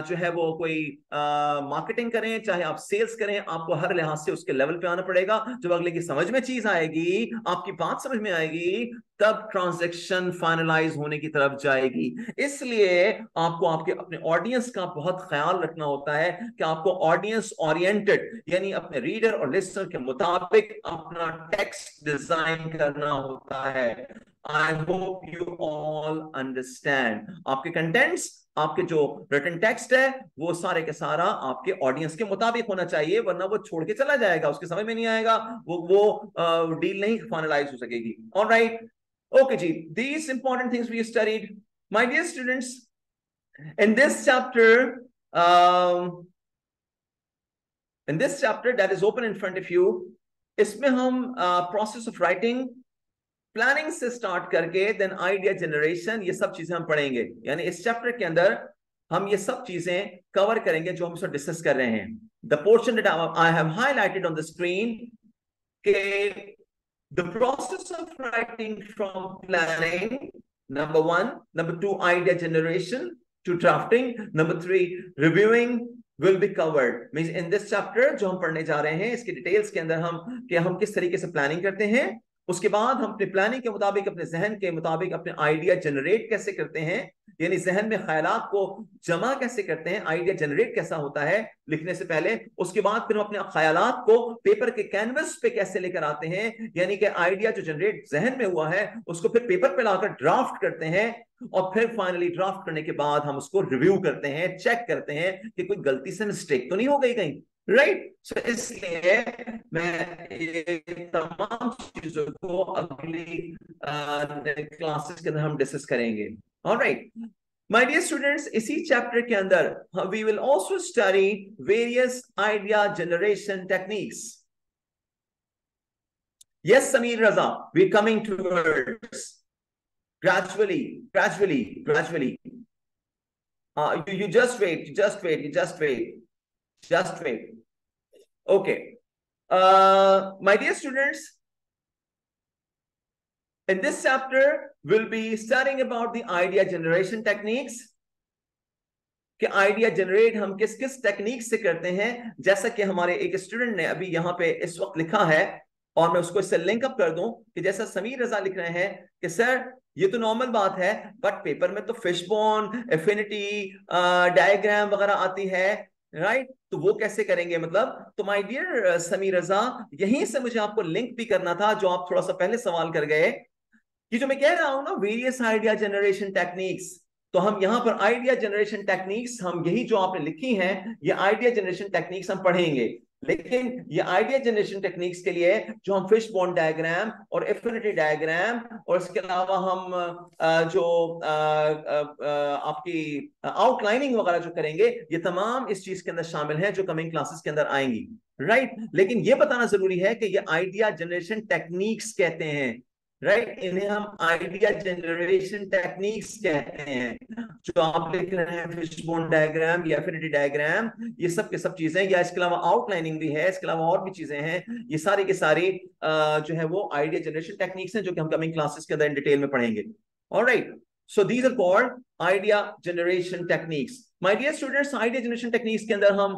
जो है वो कोई मार्केटिंग करें, चाहे आप सेल्स करें, आपको हर लिहाज से उसके लेवल पे आना पड़ेगा। जब अगले की समझ में चीज़ आएगी, आपकी बात समझ में आएगी तब ट्रांजेक्शन फाइनलाइज होने की तरफ़ जाएगी। इसलिए आपको आपके अपने ऑडियंस का बहुत ख्याल रखना होता है कि आपको ऑडियंस ओरिएंटेड यानी अपने रीडर और लिस्टर के मुताबिक अपना टेक्स्ट डिज़ाइन करना होता है। I hope you all understand आपके कंटेंट्स आपके जो रिटर्न टेक्स्ट है, वो सारे के सारा आपके ऑडियंस के मुताबिक होना चाहिए, वरना वो छोड़ के चला जाएगा, उसके समझ में नहीं आएगा, वो वो डील नहीं फाइनलाइज हो सकेगी। All right Okay, Ji, these important things we studied. My dear students, in this chapter, um, in this chapter that is open in front of you, इसमें हम प्रोसेस ऑफ़ राइटिंग प्लानिंग से स्टार्ट करके देन आइडिया जनरेशन ये सब चीज़ें हम पढ़ेंगे यानी इस चैप्टर के अंदर हम ये सब चीज़ें कवर करेंगे जो हम इसमें डिस्कस कर रहे हैं the portion I have highlighted on the screen के The process of writing from planning, number one, number two, idea generation to drafting, number three, reviewing will be covered. Means in this chapter जो हम पढ़ने जा रहे हैं इसके डिटेल्स के अंदर हम कि हम किस तरीके से प्लानिंग करते हैं उसके बाद हम अपने प्लानिंग के मुताबिक, अपने जहन के मुताबिक, अपने आइडिया जनरेट कैसे करते हैं? यानी जहन में ख्याल को जमा कैसे करते हैं? आइडिया जनरेट कैसा होता है? लिखने से पहले, उसके बाद फिर हम अपने ख्याल को पेपर के कैनवस पे कैसे लेकर आते हैं? यानी कि आइडिया जो जनरेट जहन में हुआ है, उसको फिर पेपर पे लाकर ड्राफ्ट करते हैं और फिर फाइनली ड्राफ्ट करने के बाद हम उसको रिव्यू करते हैं चेक करते हैं कि कोई गलती से मिस्टेक तो नहीं हो गई कहीं? राइट सो इसलिए मैं ये तमाम चीज़ों को अगली क्लासेस के अंदर हम डिस्कस करेंगे। ऑलराइट माय डियर स्टूडेंट्स इसी चैप्टर के अंदर we will also study various idea generation techniques yes Sameer Raza we coming towards gradually gradually gradually. Uh, you, you just wait you just wait you just wait. Just wait Okay. Uh, my dear students, in this chapter, we'll be studying about the idea generation techniques. कि आइडिया जनरेट हम किस किस टेक्निक से करते हैं जैसा कि हमारे एक स्टूडेंट ने अभी यहाँ पे इस वक्त लिखा है और मैं उसको इससे लिंक अप कर दूँ कि जैसा समीर रजा लिख रहे हैं कि सर ये तो नॉर्मल बात है बट पेपर में तो फिशबोन एफिनिटी डायग्राम वगैरह आती है राइट right? तो वो कैसे करेंगे? मतलब तो माय डियर समीर रजा यहीं से मुझे आपको लिंक भी करना था, जो आप थोड़ा सा पहले सवाल कर गए, कि जो मैं कह रहा हूँ ना वेरियस आइडिया जनरेशन टेक्निक्स तो हम यहाँ पर आइडिया जनरेशन टेक्निक्स हम यही जो आपने लिखी हैं, ये आइडिया जनरेशन टेक्निक्स हम पढ़ेंगे। लेकिन ये आइडिया जनरेशन टेक्निक्स के लिए जो हम फ़िश बॉन्ड डायग्राम और एफिनिटी डायग्राम और इसके अलावा हम जो आपकी आउटलाइनिंग वगैरह जो करेंगे, ये तमाम इस चीज़ के अंदर शामिल है जो कमिंग क्लासेस के अंदर आएँगी राइट लेकिन ये बताना ज़रूरी है कि ये आइडिया जनरेशन टेक्निक्स कहते हैं। राइट? इन्हें हम आइडिया जनरेशन टेक्निक्स कहते हैं, जो आप लिख रहे हैं फिशबोन डायग्राम या फिर डायग्राम ये सब के सब चीज़ें या इसके अलावा आउटलाइनिंग भी है, इसके अलावा और भी चीज़ें हैं, ये सारी के सारी जो है वो आइडिया जनरेशन टेक्निक्स हैं, जो कि हम कमिंग क्लासेस के अंदर इन डिटेल में पढ़ेंगे और right. So these are called idea generation techniques my dear students idea generation techniques के अंदर हम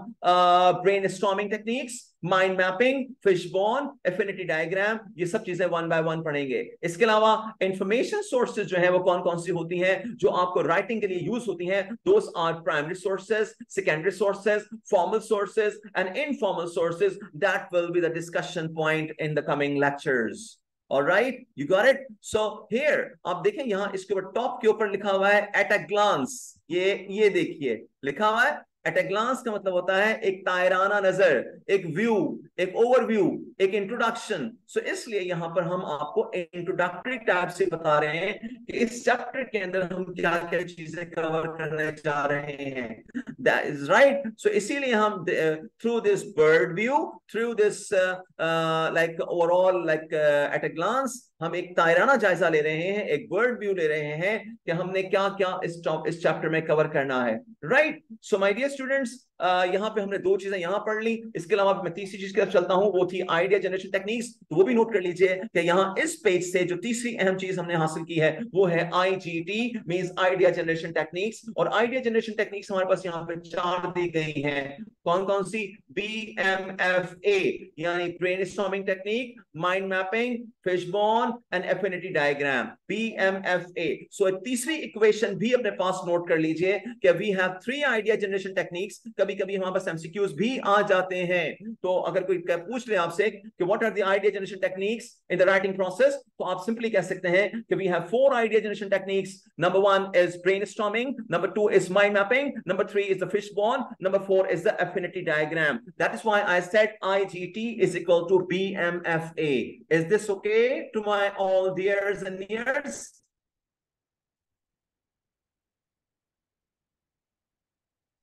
brainstorming techniques mind mapping fishbone affinity diagram ये सब चीज़ें वन बाय वन पढ़ेंगे। इसके अलावा इंफॉर्मेशन सोर्सेज जो है, वो कौन कौन सी होती है, जो आपको राइटिंग के लिए यूज़ होती है those are primary sources secondary sources formal sources and informal sources that will be the discussion point in the coming lectures All right, you got it. So here आप देखें यहाँ इसके ऊपर टॉप के ऊपर लिखा हुआ है एट अ ग्लांस ये ये देखिए लिखा हुआ है एट ए ग्लांस का मतलब होता है एक तायराना नज़र, एक व्यू एक ओवरव्यू एक इंट्रोडक्शन सो so, इसलिए यहाँ पर हम आपको इंट्रोडक्टरी टाइप से बता रहे हैं कि इस चैप्टर के अंदर हम क्या क्या चीज़ें कवर करने जा रहे हैं। दैट इज़ राइट सो इसीलिए हम through this bird view through this like overall like at a glance हम एक तायराना जायजा ले रहे हैं, एक वर्ल्ड व्यू ले रहे हैं कि हमने क्या क्या इस इस चैप्टर में कवर करना है। Right so my dear students यहाँ पे हमने दो चीज़ें यहाँ पढ़ ली, इसके अलावा मैं तीसरी चीज़ की तरफ़ चलता हूँ, वो थी आइडिया जनरेशन टेक्निक्स तो वो भी नोट कर लीजिए कि यहाँ इस पेज से जो तीसरी अहम चीज़ हमने हासिल की है, वो है I G T mean idea generation techniques और आइडिया जनरेशन टेक्निक्स हमारे पास यहाँ पे चार दी गई है। कौन कौन सी? बी एम एफ़ ए यानी brainstorming technique mind mapping fishbone and affinity diagram B M F A so तीसरी इक्वेशन भी अपने पास नोट कर लीजिए कि we have three idea generation techniques कभी कभी कभी हमारे पास एमसीक्यूज भी आ जाते हैं। तो अगर कोई पूछ ले आपसे कि what are the idea generation techniques in the writing process तो आप सिंपली कह सकते हैं कि we have four idea generation techniques number one is brainstorming number two is mind mapping number three is the fishbone number four is the affinity diagram. That is why i said igt is equal to bmfa is this okay to my all dears and nears?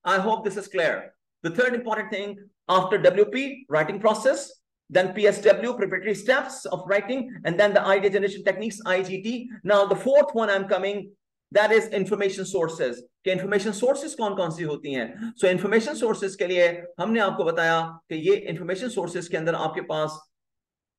I hope this is clear. The third important thing after WP, writing process, then PSW, preparatory steps of writing, and then the idea generation techniques, IGT. Now, the fourth one I'm coming, that is information sources. कि information sources कौन कौन सी होती हैं so information sources के लिए हमने आपको बताया कि ये information sources के अंदर आपके पास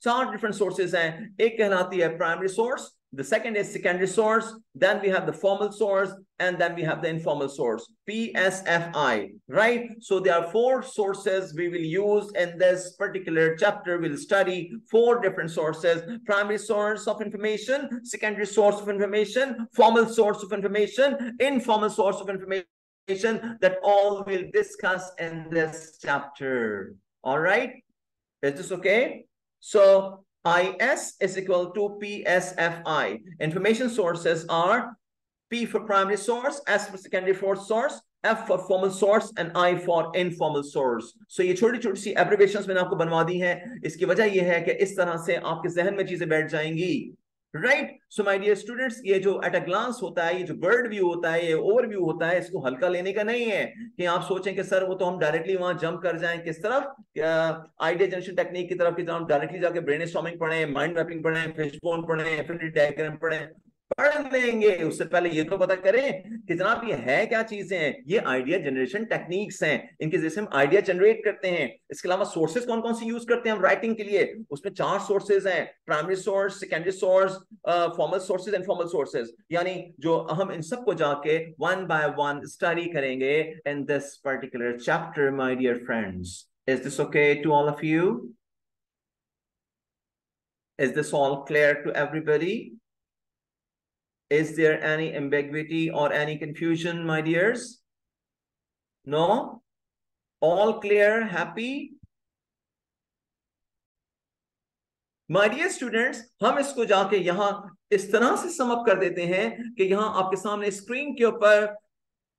चार different sources हैं एक कहलाती है primary source the second is secondary source. Then we have the formal source. And then we have the informal source, PSFI, right? So there are four sources we will use in this particular chapter. We'll study four different sources, primary source of information, secondary source of information, formal source of information, informal source of information that all we'll discuss in this chapter. All right? Is this okay? So IS is equal to PSFI. Information sources are P for primary source, S for secondary source, F for formal source and I for informal source. So ये छोटी छोटी सी abbreviations मैंने आपको बनवा दी हैं इसकी वजह ये है कि इस तरह से आपके जहन में चीज़ें बैठ जाएँगी right so my dear students ये जो एट अ ग्लांस होता है, ये जो बर्ड व्यू होता है, ये ओवरव्यू होता है, इसको हल्का लेने का नहीं है कि आप सोचें कि सर वो तो हम डायरेक्टली वहाँ जंप कर जाएँ, किस तरफ़? आइडिया जनरेशन टेक्निक की तरफ़ की तरफ़ डायरेक्टली जाके ब्रेन स्टॉमिंग पढ़े माइंड मैपिंग पढ़े फिशबोन पढ़े डायग्राम पढ़े। पढ़ लेंगे। उससे पहले ये तो पता करें कि जनाब ये है, क्या चीज़ें हैं, ये आइडिया जनरेशन टेक्निक्स हैं। इनके जैसे हम आइडिया जनरेट करते हैं। इसके अलावा सोर्सेज कौन कौन सी यूज़ करते हैं हम राइटिंग के लिए? उसमें चार सोर्सेज हैं primary source secondary source formal sources and formal sources यानी जो हम इन सबको जाके वन बाय वन स्टडी करेंगे in this particular chapter my dear friends is this okay to all of you Is this all clear to everybody? Is there any ambiguity or any confusion, my dears? No? All clear, happy? My dear students, हम इसको जाके यहाँ इस तरह से समअप कर देते हैं कि यहाँ आपके सामने स्क्रीन के ऊपर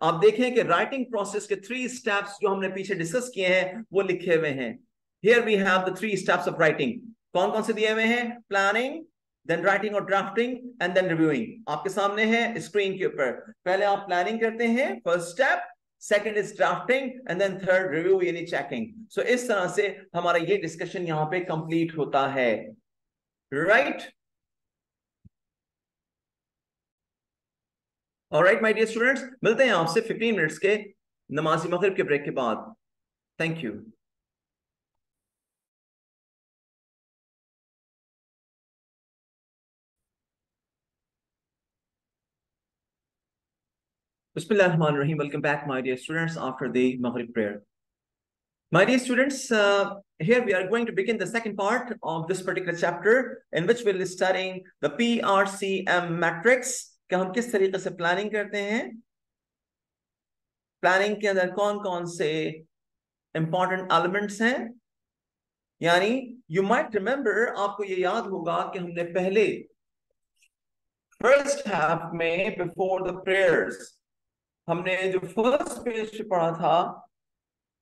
आप देखें कि राइटिंग प्रोसेस के थ्री स्टेप्स जो हमने पीछे डिस्कस किए हैं वो लिखे हुए हैं here we have the three steps of writing कौन कौन से दिए हुए हैं प्लानिंग देन राइटिंग और ड्राफ्टिंग एंड देन रिव्यूइंग आपके सामने है स्क्रीन के ऊपर। पहले आप प्लानिंग करते हैं first step second is drafting and then third review यानी चेकिंग सो इस तरह से हमारा ये डिस्कशन यहाँ पे कंप्लीट होता है। राइट और राइट माय डियर स्टूडेंट्स मिलते हैं आपसे 15 मिनट्स के नमाजी मगरिब के ब्रेक के बाद। Thank you Bismillahirrahmanirrahim. Welcome back, my dear students, after the Maghrib prayer. My dear students, uh, here we are going to begin the second part of this particular chapter in which we'll be studying the PRCM matrix. कि हम किस तरीके से प्लानिंग करते हैं प्लानिंग के अंदर कौन कौन से इंपॉर्टेंट एलिमेंट्स हैं यानी यू माइट रिमेंबर आपको ये याद होगा कि हमने पहले फ़र्स्ट हाफ़ में बिफोर द प्रेयर्स हमने जो फ़र्स्ट पेज पे पढ़ा था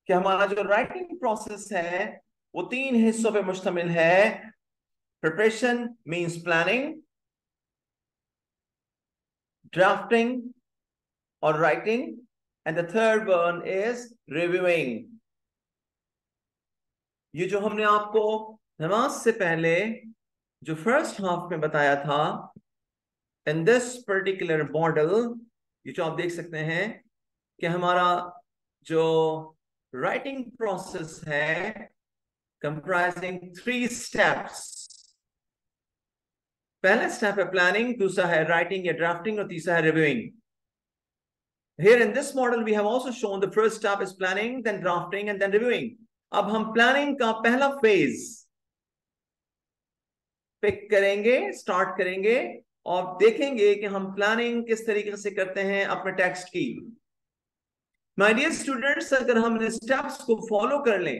कि हमारा जो राइटिंग प्रोसेस है, वो तीन हिस्सों पे मुश्तमिल है। प्रिपरेशन मींस प्लानिंग ड्राफ्टिंग और writing and the third one is reviewing ये जो हमने आपको नमाज़ से पहले जो फ़र्स्ट हाफ़ में बताया था इन दिस पर्टिकुलर मॉडल ये जो आप देख सकते हैं कि हमारा जो राइटिंग प्रोसेस है कंप्राइजिंग थ्री स्टेप्स पहला स्टेप है प्लानिंग दूसरा है राइटिंग या ड्राफ्टिंग और तीसरा है reviewing Here in this model, we have also shown the first step is planning, then drafting, and then reviewing. अब हम प्लानिंग का पहला फ़ेज़ पिक करेंगे स्टार्ट करेंगे और देखेंगे कि हम प्लानिंग किस तरीके से करते हैं अपने टेक्स्ट की। माय डियर स्टूडेंट्स अगर हम इन स्टेप्स को फॉलो कर लें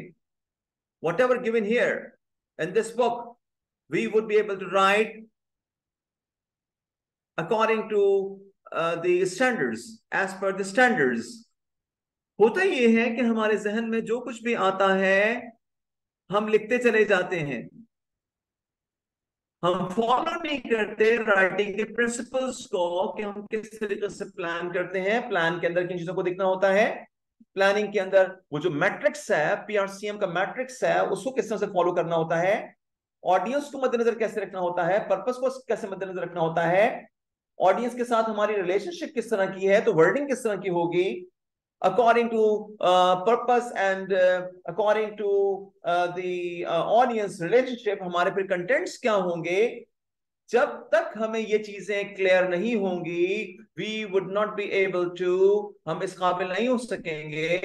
whatever given here in this book we would be able to write according to the standards as per the standards होता ये है कि हमारे जहन में जो कुछ भी आता है, हम लिखते चले जाते हैं। हम फॉलो नहीं करते राइटिंग के प्रिंसिपल्स को कि हम किस तरीके से प्लान करते हैं। प्लान के अंदर किन चीज़ों को देखना होता है? प्लानिंग के अंदर वो जो मैट्रिक्स है पीआरसीएम का मैट्रिक्स है, उसको किस तरह से फॉलो करना होता है? ऑडियंस को मद्देनजर कैसे रखना होता है? पर्पस को कैसे मद्देनजर रखना होता है? ऑडियंस के साथ हमारी रिलेशनशिप किस तरह की है? तो वर्डिंग किस तरह की होगी? According to uh, purpose and uh, according to uh, the audience relationship हमारे फिर contents क्या होंगे? जब तक हमें ये चीज़ें क्लियर नहीं होंगी we would not be able to हम इस काबिल नहीं हो सकेंगे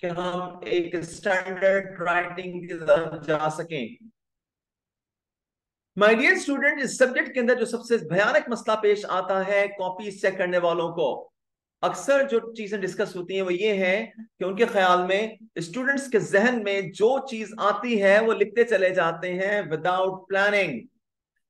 कि हम एक स्टैंडर्ड राइटिंग जा सकें। माय डियर स्टूडेंट इस सब्जेक्ट के अंदर जो सबसे भयानक मसला पेश आता है कॉपी चेक करने वालों को। अक्सर जो चीज़ें डिस्कस होती हैं वो ये है कि उनके ख्याल में स्टूडेंट्स के जहन में जो चीज़ आती है वो लिखते चले जाते हैं without planning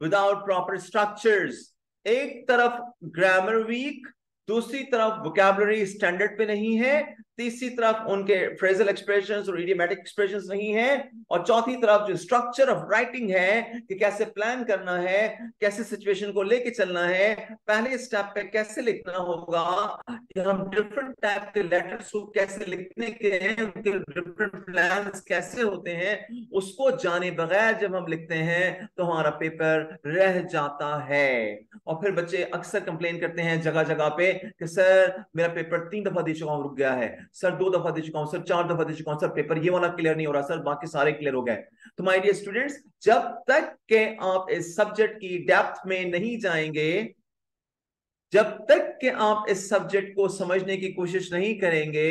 without proper structures एक तरफ़ ग्रामर वीक दूसरी तरफ़ वोकेबलरी स्टैंडर्ड पे नहीं है तीसरी तरफ़ उनके फ्रेजल एक्सप्रेशंस और इडियोमेटिक एक्सप्रेशंस नहीं है, और चौथी तरफ़ जो स्ट्रक्चर ऑफ़ राइटिंग है कि कैसे प्लान करना है, कैसे सिचुएशन को लेके चलना है, पहले स्टेप पे कैसे लिखना होगा? कि हम डिफरेंट टाइप के लेटर्स को कैसे लिखने के हैं, उनके डिफरेंट प्लान कैसे होते हैं, उसको जाने बगैर जब हम लिखते हैं तो हमारा पेपर रह जाता है। और फिर बच्चे अक्सर कंप्लेन करते हैं जगह जगह पे कि, सर, मेरा पेपर तीन दफ़ा दे चुका हूँ, रुक गया है। सर दो दफ़ा दे चुका हूँ, सर चार दफ़ा दे चुका हूँ, सर पेपर ये वाला क्लियर नहीं हो रहा, सर बाकी सारे क्लियर हो गए। तो माय डियर स्टूडेंट्स जब तक के आप इस सब्जेक्ट की डेप्थ में नहीं जाएँगे जब तक के आप इस सब्जेक्ट को समझने की कोशिश नहीं करेंगे,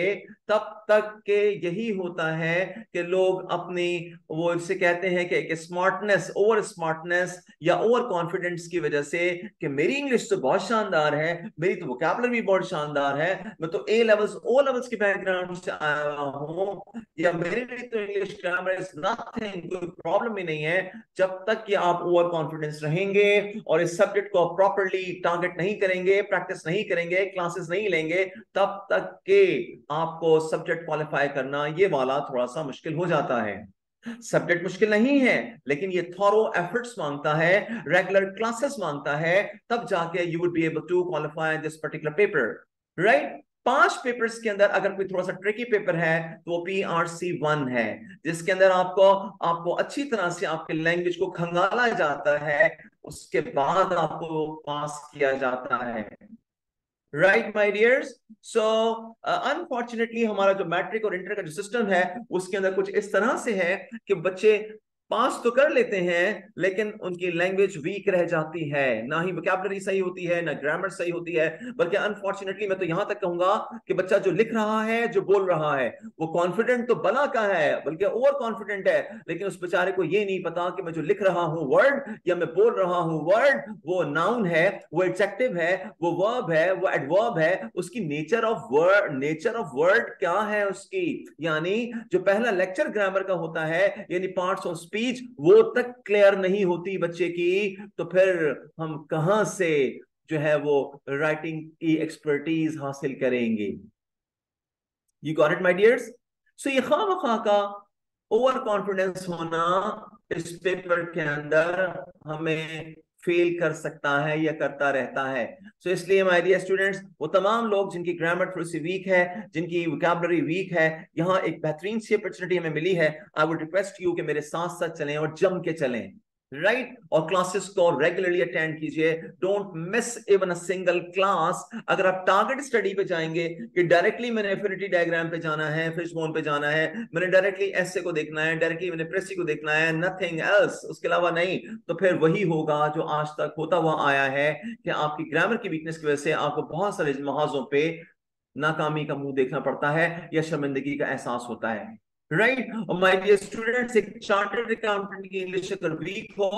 तब तक के यही होता है कि लोग अपनी, वो इसे कहते हैं कि एक स्मार्टनेस ओवर स्मार्टनेस या ओवर कॉन्फिडेंस की वजह से कि मेरी इंग्लिश तो बहुत शानदार है, मेरी तो वोकेबलरी भी बहुत शानदार है, मैं तो ए लेवल्स ओ लेवल्स के बैकग्राउंड से आया हूँ, या मेरे लिए तो इंग्लिश ग्रामर इज़ नथिंग कोई प्रॉब्लम ही नहीं है, जब तक कि आप ओवर कॉन्फिडेंस रहेंगे और इस सब्जेक्ट को प्रॉपरली टारगेट नहीं करेंगे प्रैक्टिस नहीं करेंगे क्लासेस नहीं लेंगे, तब तक के आपको सब्जेक्ट क्वालिफाई करना ये वाला थोड़ा सा मुश्किल हो जाता है। सब्जेक्ट मुश्किल नहीं है, लेकिन ये थॉरो एफर्ट्स माँगता है रेगुलर क्लासेस माँगता है, तब जाके you would be able to qualify this particular paper right पाँच पेपर्स के अंदर अगर कोई थोड़ा सा ट्रिकी पेपर है तो पी आर सी वन है, जिसके अंदर आपको आपको अच्छी तरह से आपके लैंग्वेज को खंगाला जाता है, उसके बाद आपको पास किया जाता है। Right my dears so unfortunately हमारा जो मैट्रिक और इंटर का जो सिस्टम है, उसके अंदर कुछ इस तरह से है कि बच्चे पास तो कर लेते हैं, लेकिन उनकी लैंग्वेज वीक रह जाती है। ना ही वोकेबलरी सही होती है, ना ग्रामर सही होती है, बल्कि अनफॉर्चुनेटली मैं तो यहाँ तक कहूँगा कि बच्चा जो लिख रहा है, जो बोल रहा है, वो कॉन्फिडेंट तो बना का है, बल्कि ओवर कॉन्फिडेंट है, लेकिन उस बेचारे को ये नहीं पता कि मैं जो लिख रहा हूँ वर्ड या मैं बोल रहा हूँ वर्ड वो नाउन है, वो एडजेक्टिव है, वो वर्ब है, वो एडवर्ब है, उसकी nature of word nature of word क्या है उसकी? यानी जो पहला लेक्चर ग्रामर का होता है, यानी पार्ट्स ऑफ़ स्पीच स्पीच वो तक क्लियर नहीं होती बच्चे की तो फिर हम कहाँ से जो है वो राइटिंग की एक्सपर्टीज हासिल करेंगे? You got it my dears so ये खाम खा का ओवर कॉन्फिडेंस होना इस पेपर के अंदर हमें फेल कर सकता है या करता रहता है। सो so, इसलिए माय डियर स्टूडेंट्स वो तमाम लोग जिनकी ग्रामर थोड़ी सी वीक है जिनकी वोकैबुलरी वीक है यहाँ एक बेहतरीन सी अपॉर्चुनिटी हमें मिली है। आई वुड रिक्वेस्ट यू कि मेरे साथ साथ चलें और जम के चलें। Right right? और क्लासेस को रेगुलरली अटेंड कीजिए. Don't miss even a single class अगर आप टारगेट स्टडी पे जाएँगे कि डायरेक्टली मैंने एफिनिटी डायग्राम पे जाना है फ़िश बोन पे जाना है, मैंने डायरेक्टली एसए को देखना है डायरेक्टली मैंने प्रेसी को देखना है नथिंग एल्स उसके अलावा नहीं. तो फिर वही होगा जो आज तक होता हुआ आया है कि आपकी ग्रामर की वीकनेस की वजह से आपको बहुत सारे महाजों पे नाकामी का मुँह देखना पड़ता है या शर्मिंदगी का एहसास होता है। राइट माय डियर स्टूडेंट्स एक चार्टर्ड अकाउंटेंट की इंग्लिश अगर वीक हो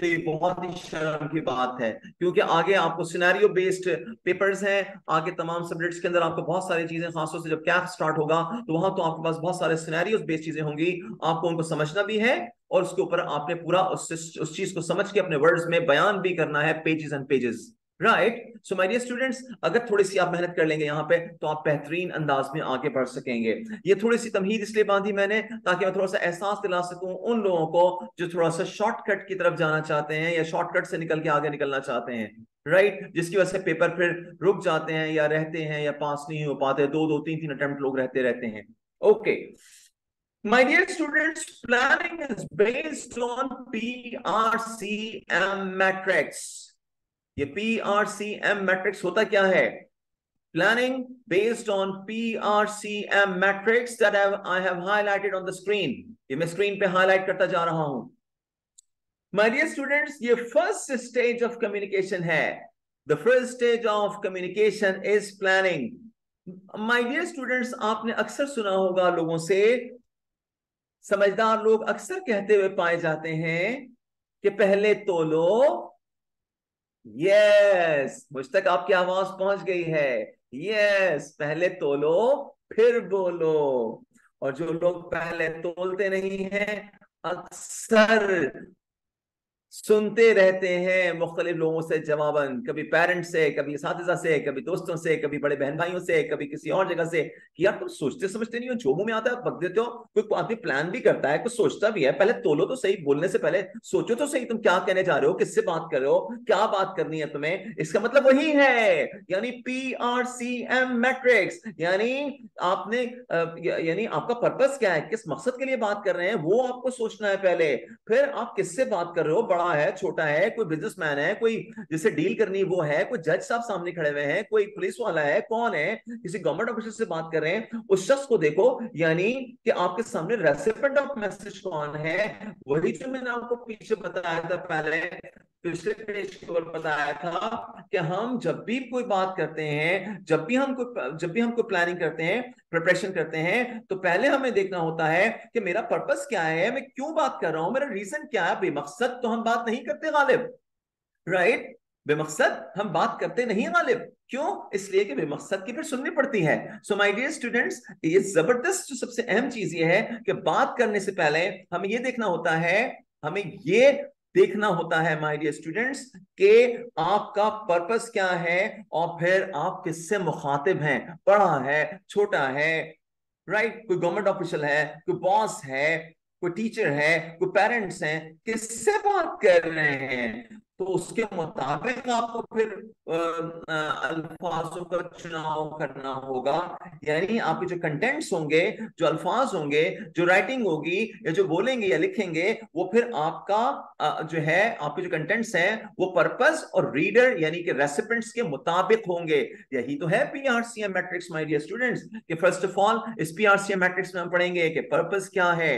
तो ये बहुत ही शर्म की बात है। क्योंकि आगे आपको सिनेरियो बेस्ड पेपर्स हैं आगे तमाम सब्जेक्ट्स के अंदर आपको बहुत सारी चीज़ें खासतौर से जब कैप स्टार्ट होगा तो वहाँ तो आपके पास बहुत सारे सिनेरियोस बेस्ड चीज़ें होंगी। आपको उनको समझना भी है और उसके ऊपर आपने पूरा उस, उस चीज़ को समझ के अपने वर्ड्स में बयान भी करना है pages and pages right so my dear students अगर थोड़ी सी आप मेहनत कर लेंगे यहाँ पे तो आप बेहतरीन अंदाज में आगे बढ़ सकेंगे। ये थोड़ी सी तमहीद इसलिए बांधी मैंने ताकि मैं थोड़ा सा एहसास दिला सकूँ उन लोगों को जो थोड़ा सा शॉर्टकट की तरफ़ जाना चाहते हैं या शॉर्टकट से निकल के आगे निकलना चाहते हैं। Right right? जिसकी वजह से पेपर फिर रुक जाते हैं या रहते हैं या पास नहीं हो पाते दो दो तीन तीन अटेम्प्ट लोग रहते रहते हैं। Okay My dear students, planning is based on PRCM matrix. ये P R C M matrix होता क्या है? Planning based on PRCM matrix that I have highlighted on the screen. ये मैं स्क्रीन पे हाईलाइट करता जा रहा हूँ। Dear students, ये फ़र्स्ट स्टेज ऑफ़ कम्युनिकेशन है। The first stage of communication is planning my dear students आपने अक्सर सुना होगा लोगों से समझदार लोग अक्सर कहते हुए पाए जाते हैं कि पहले तो लो यस मुझ तक आपकी आवाज़ पहुँच गई है। यस पहले तोलो, फिर बोलो। और जो लोग पहले तोलते नहीं है, अक्सर सुनते रहते हैं मुख्तलिफ़ लोगों से, जवाबन, कभी पेरेंट्स से, कभी इस से, कभी दोस्तों से, कभी बड़े बहन भाइयों से, कभी किसी और जगह से कि यार तुम सोचते समझते नहीं हो, जो मुँह में आता है देते हो, कोई आदमी प्लान भी करता है, कुछ सोचता भी है, पहले तोलो तो सही, बोलने से पहले सोचो तो सही, तुम क्या कहने जा रहे हो, किससे बात कर रहे हो, क्या बात करनी है तुम्हें, इसका मतलब वही है, यानी P R C M matrix यानी आपने यानी आपका पर्पज क्या है, किस मकसद के लिए बात कर रहे हैं, वो आपको सोचना है पहले, फिर आप किससे बात कर रहे हो बड़ा है, छोटा है, कोई बिजनेसमैन है, कोई जिससे डील करनी, वो है, कोई जज साहब सामने खड़े हुए हैं, कोई पुलिस वाला है, कौन है, किसी गवर्नमेंट ऑफिसर से बात कर रहे हैं, उस शख्स को देखो, यानी कि आपके सामने रेसिपेंट ऑफ़ मैसेज कौन है, वही जो मैंने आपको पीछे बताया था पहले पिछले पेज के ऊपर बताया था कि हम जब भी कोई बात करते हैं, जब भी हम कोई, जब भी हम कोई प्लानिंग करते हैं प्रिपरेशन करते हैं तो पहले हमें देखना होता है कि मेरा पर्पस क्या है, मैं क्यों बात कर रहा हूँ, मेरा रीजन क्या है, बेमकसद तो हम बात नहीं करते गालिब राइट बेमकसद हम बात करते नहीं गालिब। क्यों? इसलिए कि बेमकसद की फिर सुननी पड़ती है। सो माय डियर स्टूडेंट्स ये ज़बरदस्त जो सबसे अहम चीज़ ये है कि बात करने से पहले हमें ये देखना होता है, हमें ये देखना होता है माय डियर स्टूडेंट्स के आपका पर्पस क्या है और फिर आप किससे मुखातिब हैं बड़ा है, छोटा है राइट right? कोई गवर्नमेंट ऑफिशियल है, कोई बॉस है, कोई टीचर है, कोई पेरेंट्स हैं, किससे बात कर रहे हैं तो उसके मुताबिक आपको फिर अल्फाजों का चुनाव करना होगा। यानी आपके जो कंटेंट्स होंगे, जो अल्फाज होंगे, जो राइटिंग होगी, या जो बोलेंगे या लिखेंगे, वो फिर आपका जो है, आपके जो कंटेंट्स हैं, वो पर्पस और रीडर यानी कि रेसिपेंट्स के मुताबिक होंगे। यही तो है PRCM matrix my dear students कि फ़र्स्ट ऑफ़ ऑल इस पीआरसीएम मैट्रिक्स में हम पढ़ेंगे कि पर्पस क्या है।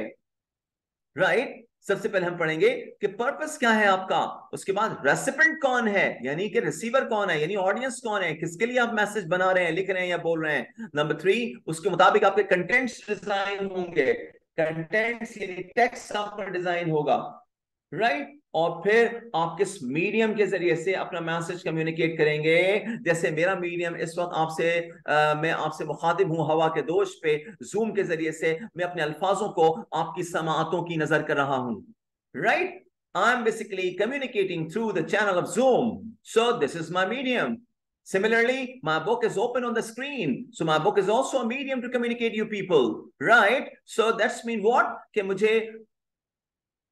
Right right? सबसे पहले हम पढ़ेंगे कि पर्पस क्या है आपका? उसके बाद रेसिपेंट कौन है? यानी कि रिसीवर कौन है? यानी ऑडियंस कौन है? किसके लिए आप मैसेज बना रहे हैं, लिख रहे हैं या बोल रहे हैं? नंबर थ्री उसके मुताबिक आपके कंटेंट्स डिज़ाइन होंगे। कंटेंट्स यानी टेक्स्ट आपका डिज़ाइन होगा। राइट? और फिर आप किस मीडियम के ज़रिए से अपना मैसेज कम्युनिकेट करेंगे जैसे मेरा मीडियम इस वक्त आपसे मैं आपसे मुखातिब हूँ हवा के दोष पे जूम के ज़रिए से मैं अपने अल्फाजों को आपकी समातों की नज़र कर रहा हूँ right I am basically communicating through the channel of Zoom so this is my medium Similarly, my book is open on the screen. So my book is also a medium to communicate you people, right? So that's mean what? कि मुझे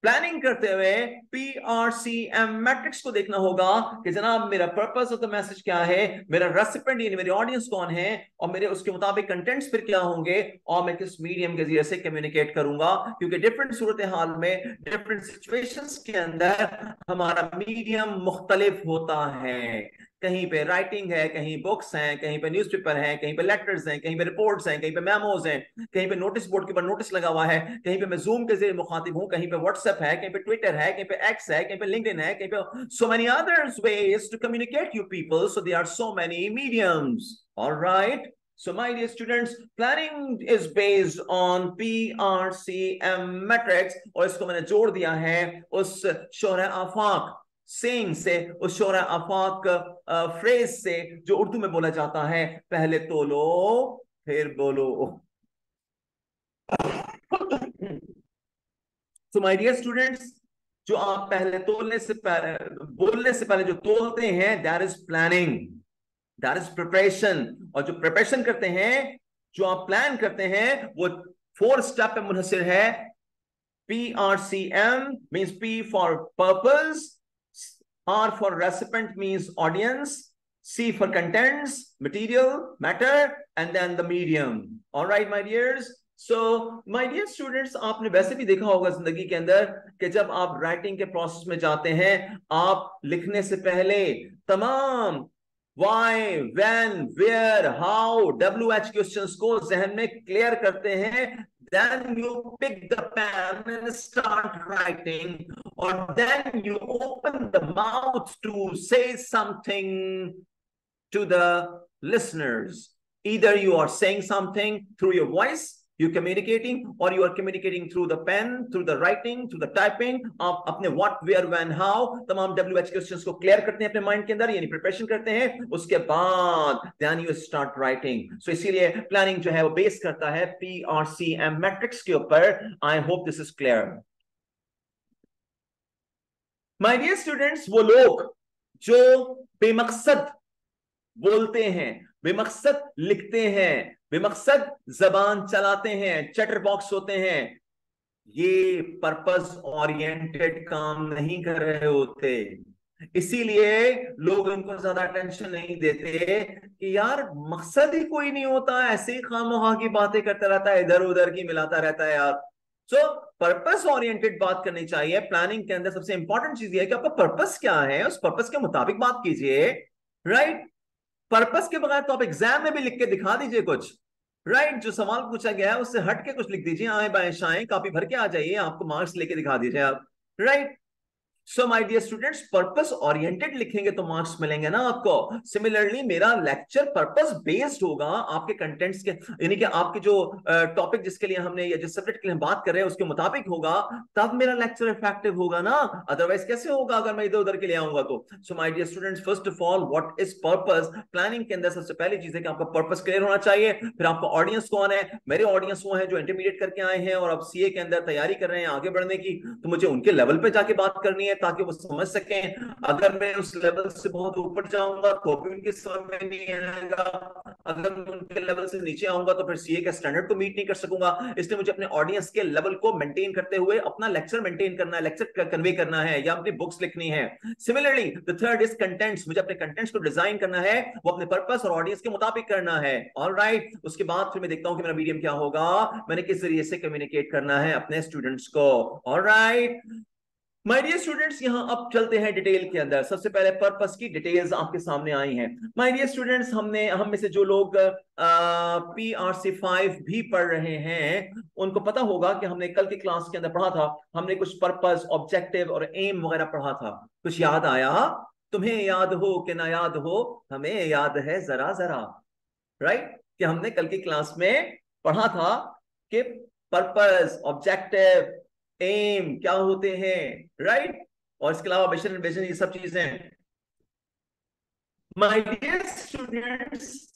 प्लानिंग करते हुए P R C M matrix को देखना होगा कि जनाब, मेरा पर्पस ऑफ़ द मैसेज क्या है? मेरा रेसिपेंट यानी मेरी ऑडियंस कौन है? और मेरे उसके मुताबिक कंटेंट्स फिर क्या होंगे? और मैं किस मीडियम के ज़रिए से कम्युनिकेट करूँगा? क्योंकि डिफरेंट सूरत हाल में डिफरेंट सिचुएशंस के अंदर हमारा मीडियम मुख्तलिफ़ होता है। कहीं पे राइटिंग है कहीं बुक्स हैं कहीं पे न्यूज़पेपर है कहीं पे लेटर्स हैं कहीं पे रिपोर्ट्स हैं कहीं पे मेमोज हैं कहीं पे नोटिस बोर्ड के ऊपर नोटिस लगा हुआ है कहीं पे मैं जूम के ज़रिए मुखातिब हूँ कहीं पे व्हाट्सएप है कहीं पे ट्विटर है कहीं पे एक्स है कहीं पे लिंक्डइन है कहीं पे so many others ways to communicate you people so they are so many mediums alright So, my dear students, planning is based on PRCM metrics और इसको मैंने जोड़ दिया है उस शोर आफाक सेइंग से, उस शोर आफाक फ्रेज से जो उर्दू में बोला जाता है, पहले तो लो, फिर बोलो। सो माय डियर स्टूडेंट्स जो आप पहले तोलने से पहले, बोलने से पहले जो तोलते हैं that is planning that is preparation और जो प्रिपरेशन करते हैं, जो आप प्लान करते हैं, वो फोर स्टेप पे मुनहसर है. P R C M means P for purpose R for recipient means audience. C for contents, material, matter, and then the medium. All right, my dears. So, my dear students, आपने वैसे भी देखा होगा ज़िंदगी के अंदर कि जब आप राइटिंग के प्रोसेस में जाते हैं आप लिखने से पहले तमाम why, when, where, how, WH questions को जहन में क्लियर करते हैं then you pick the pen and start writing, or then you open the mouth to say something to the listeners. Either you are saying something through your voice you communicating or you are communicating through the pen through the writing through the typing आप अपने what where when how तमाम WH questions को clear करते हैं अपने mind के अंदर यानी preparation करते हैं उसके बाद then you start writing so इसीलिए planning जो है वो base करता है PRCM matrix के ऊपर I hope this is clear My dear students, वो लोग जो बेमकसद बोलते हैं, बेमकसद लिखते हैं, बेमकसद जबान चलाते हैं चटर बॉक्स होते हैं, ये पर्पस ओरिएंटेड काम नहीं कर रहे होते। इसीलिए लोग उनको ज़्यादा टेंशन नहीं देते कि यार मकसद ही कोई नहीं होता, ऐसे ही खामोहा की बातें करता रहता है इधर उधर की मिलाता रहता है यार। सो पर्पस ओरिएंटेड बात करनी चाहिए। प्लानिंग के अंदर सबसे इंपॉर्टेंट चीज़ यह है कि आपका पर्पस क्या है उस पर्पस के मुताबिक बात कीजिए राइट पर्पस के बगैर तो आप एग्ज़ाम में भी लिख के दिखा दीजिए कुछ राइट right, जो सवाल पूछा गया है उससे हट के कुछ लिख दीजिए। आए बाएँ शाएँ कापी भर के आ जाइए आपको मार्क्स लेके दिखा दीजिए आप right? So my dear students purpose oriented लिखेंगे तो मार्क्स मिलेंगे ना आपको। सिमिलरली मेरा लेक्चर पर्पस बेस्ड होगा आपके कंटेंट्स के, यानी कि आपके जो टॉपिक जिसके लिए हमने या जिस सब्जेक्ट के लिए हम बात कर रहे हैं, उसके मुताबिक होगा, तब मेरा लेक्चर इफ़ेक्टिव होगा ना। अदरवाइज़ कैसे होगा अगर मैं इधर उधर के लिए आऊँगा तो? So my dear students first of all what is purpose planning के अंदर सबसे पहली चीज़ है कि आपका पर्पस क्लियर होना चाहिए। फिर आपका ऑडियंस कौन है? मेरे ऑडियंस वो है जो इंटरमीडिएट करके आए हैं और अब सीए के अंदर तैयारी कर रहे हैं आगे बढ़ने की। तो मुझे उनके लेवल पे जाके बात करनी है। ताकि वो समझ सकें। अगर मैं उस लेवल से बहुत ऊपर जाऊँगा तो भी उनके समझ में नहीं आएगा। अगर मैं उनके लेवल से नीचे आऊँगा तो फिर सीए के स्टैंडर्ड को मीट नहीं कर सकूँगा। इसलिए मुझे अपने ऑडियंस के लेवल को मेंटेन करते हुए अपना लेक्चर मेंटेन करना है लेक्चर कन्वे करना है, या अपनी बुक्स लिखनी है। Similarly the third is contents मुझे अपने कंटेंट्स को डिज़ाइन करना है, वो अपने पर्पस और ऑडियंस के मुताबिक करना है। ऑल राइट उसके बाद फिर मैं देखता हूँ कि मेरा मीडियम क्या होगा। मैंने किस ज़रिए से कम्युनिकेट करना है अपने स्टूडेंट्स को। All right my dear students यहाँ अब चलते हैं डिटेल के अंदर। सबसे पहले पर्पस की डिटेल्स आपके सामने आई हैं। माय डियर स्टूडेंट्स हमने, हम में से जो लोग पी आर सी फाइव भी पढ़ रहे हैं, उनको पता होगा कि हमने कल के क्लास के अंदर पढ़ा था। हमने कुछ पर्पस ऑब्जेक्टिव और एम वगैरह पढ़ा था। कुछ याद आया? तुम्हें याद हो कि ना याद हो? हमें याद है जरा जरा। राइट कि हमने कल की क्लास में पढ़ा था कि पर्पस ऑब्जेक्टिव एम क्या होते हैं राइट और इसके अलावा विजन विजन ये सब चीज़ें माय डियर स्टूडेंट्स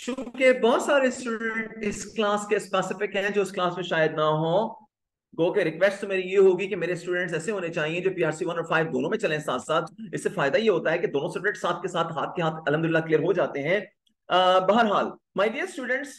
चूँकि बहुत सारे स्टूडेंट इस क्लास के स्पेसिफिक हैं, जो इस क्लास में शायद ना हो गो के रिक्वेस्ट तो मेरी ये होगी कि मेरे स्टूडेंट्स ऐसे होने चाहिए जो पीआरसी वन और फाइव दोनों में चलें साथ साथ इससे फ़ायदा ये होता है कि दोनों स्टूडेंट साथ के साथ, हाथ के हाथ अलहमदुल्ला क्लियर हो जाते हैं। बहरहाल my dear students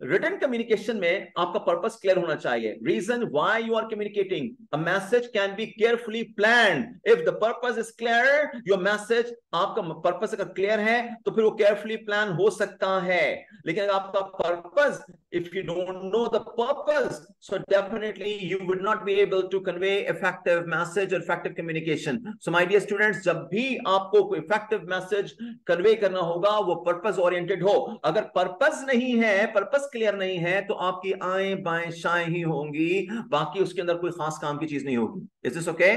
written communication में आपका पर्पस क्लियर होना चाहिए। Reason why you are communicating a message can be carefully plan if the purpose is clear your message आपका पर्पस अगर क्लियर है तो फिर वो केयरफुली प्लान हो सकता है। लेकिन अगर आपका purpose if you don't know the purpose so definitely you would not be able to convey effective message or effective communication so my dear students जब भी आपको कोई effective message convey करना होगा वो purpose oriented हो अगर purpose नहीं है purpose क्लियर नहीं है तो आपकी आए बाएँ शाएँ ही होंगी बाकी उसके अंदर कोई खास काम की चीज़ नहीं होगी is this okay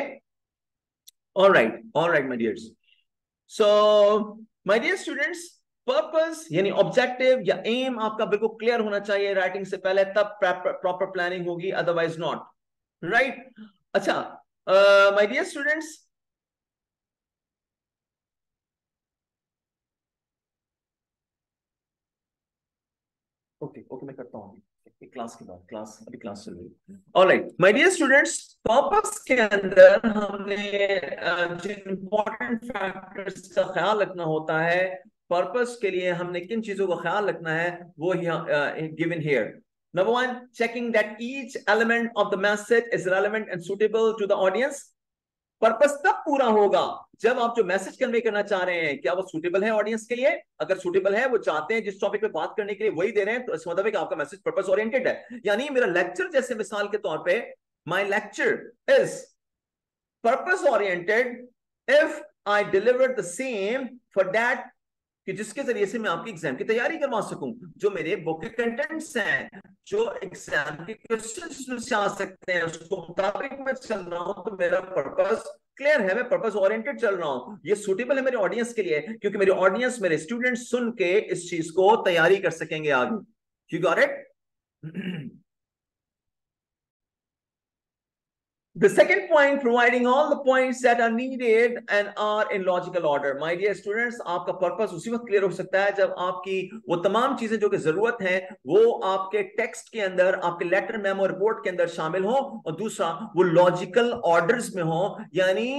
all right all right my dears so my dear students purpose यानी ऑब्जेक्टिव या एम आपका बिल्कुल क्लियर होना चाहिए राइटिंग से पहले, तब प्रॉपर प्लानिंग होगी अदरवाइज़ नॉट राइट अच्छा my dear students okay okay मैं करता हूँ क्लास के बाद क्लास अभी क्लास चल रही है। All right my dear students purpose के अंदर हमने जिन इंपॉर्टेंट फैक्टर्स का ख्याल रखना होता है पर्पस के लिए हमने किन चीज़ों का ख्याल रखना है वो given here Number one, checking that each element of the message is relevant and suitable to the audience. Purpose तब पूरा होगा जब आप जो मैसेज कन्वे करना चाह रहे हैं क्या वो सुटेबल है ऑडियंस के लिए? अगर सुटेबल है वो चाहते हैं जिस टॉपिक पे बात करने के लिए वही दे रहे हैं तो इसका मतलब आपका मैसेज पर्पस ओरिएंटेड है। यानी मेरा लेक्चर जैसे मिसाल के तौर पे my lecture is purpose oriented if I deliver the same for that कि जिसके ज़रिए से मैं आपकी एग्ज़ाम की तैयारी करवा सकूँ, जो मेरे बुक के कंटेंट्स हैं, जो एग्ज़ाम के क्वेश्चन से आ सकते हैं, उसको मुताबिक मैं चल रहा हूँ तो मेरा पर्पस क्लियर है, मैं पर्पस ओरिएंटेड चल रहा हूँ। ये सुटेबल है मेरे ऑडियंस के लिए, क्योंकि मेरे ऑडियंस मेरे स्टूडेंट सुन के इस चीज़ को तैयारी कर सकेंगे आगे। You got it The second point, providing all the points that are needed and are in logical order. My dear students, आपका पर्पस उसी वक्त क्लियर हो सकता है जब आपकी वो तमाम चीज़ें जो कि ज़रूरत है वो आपके टेक्स्ट के अंदर आपके लेटर मेमो रिपोर्ट के अंदर शामिल हो और दूसरा वो लॉजिकल ऑर्डर्स में हो यानी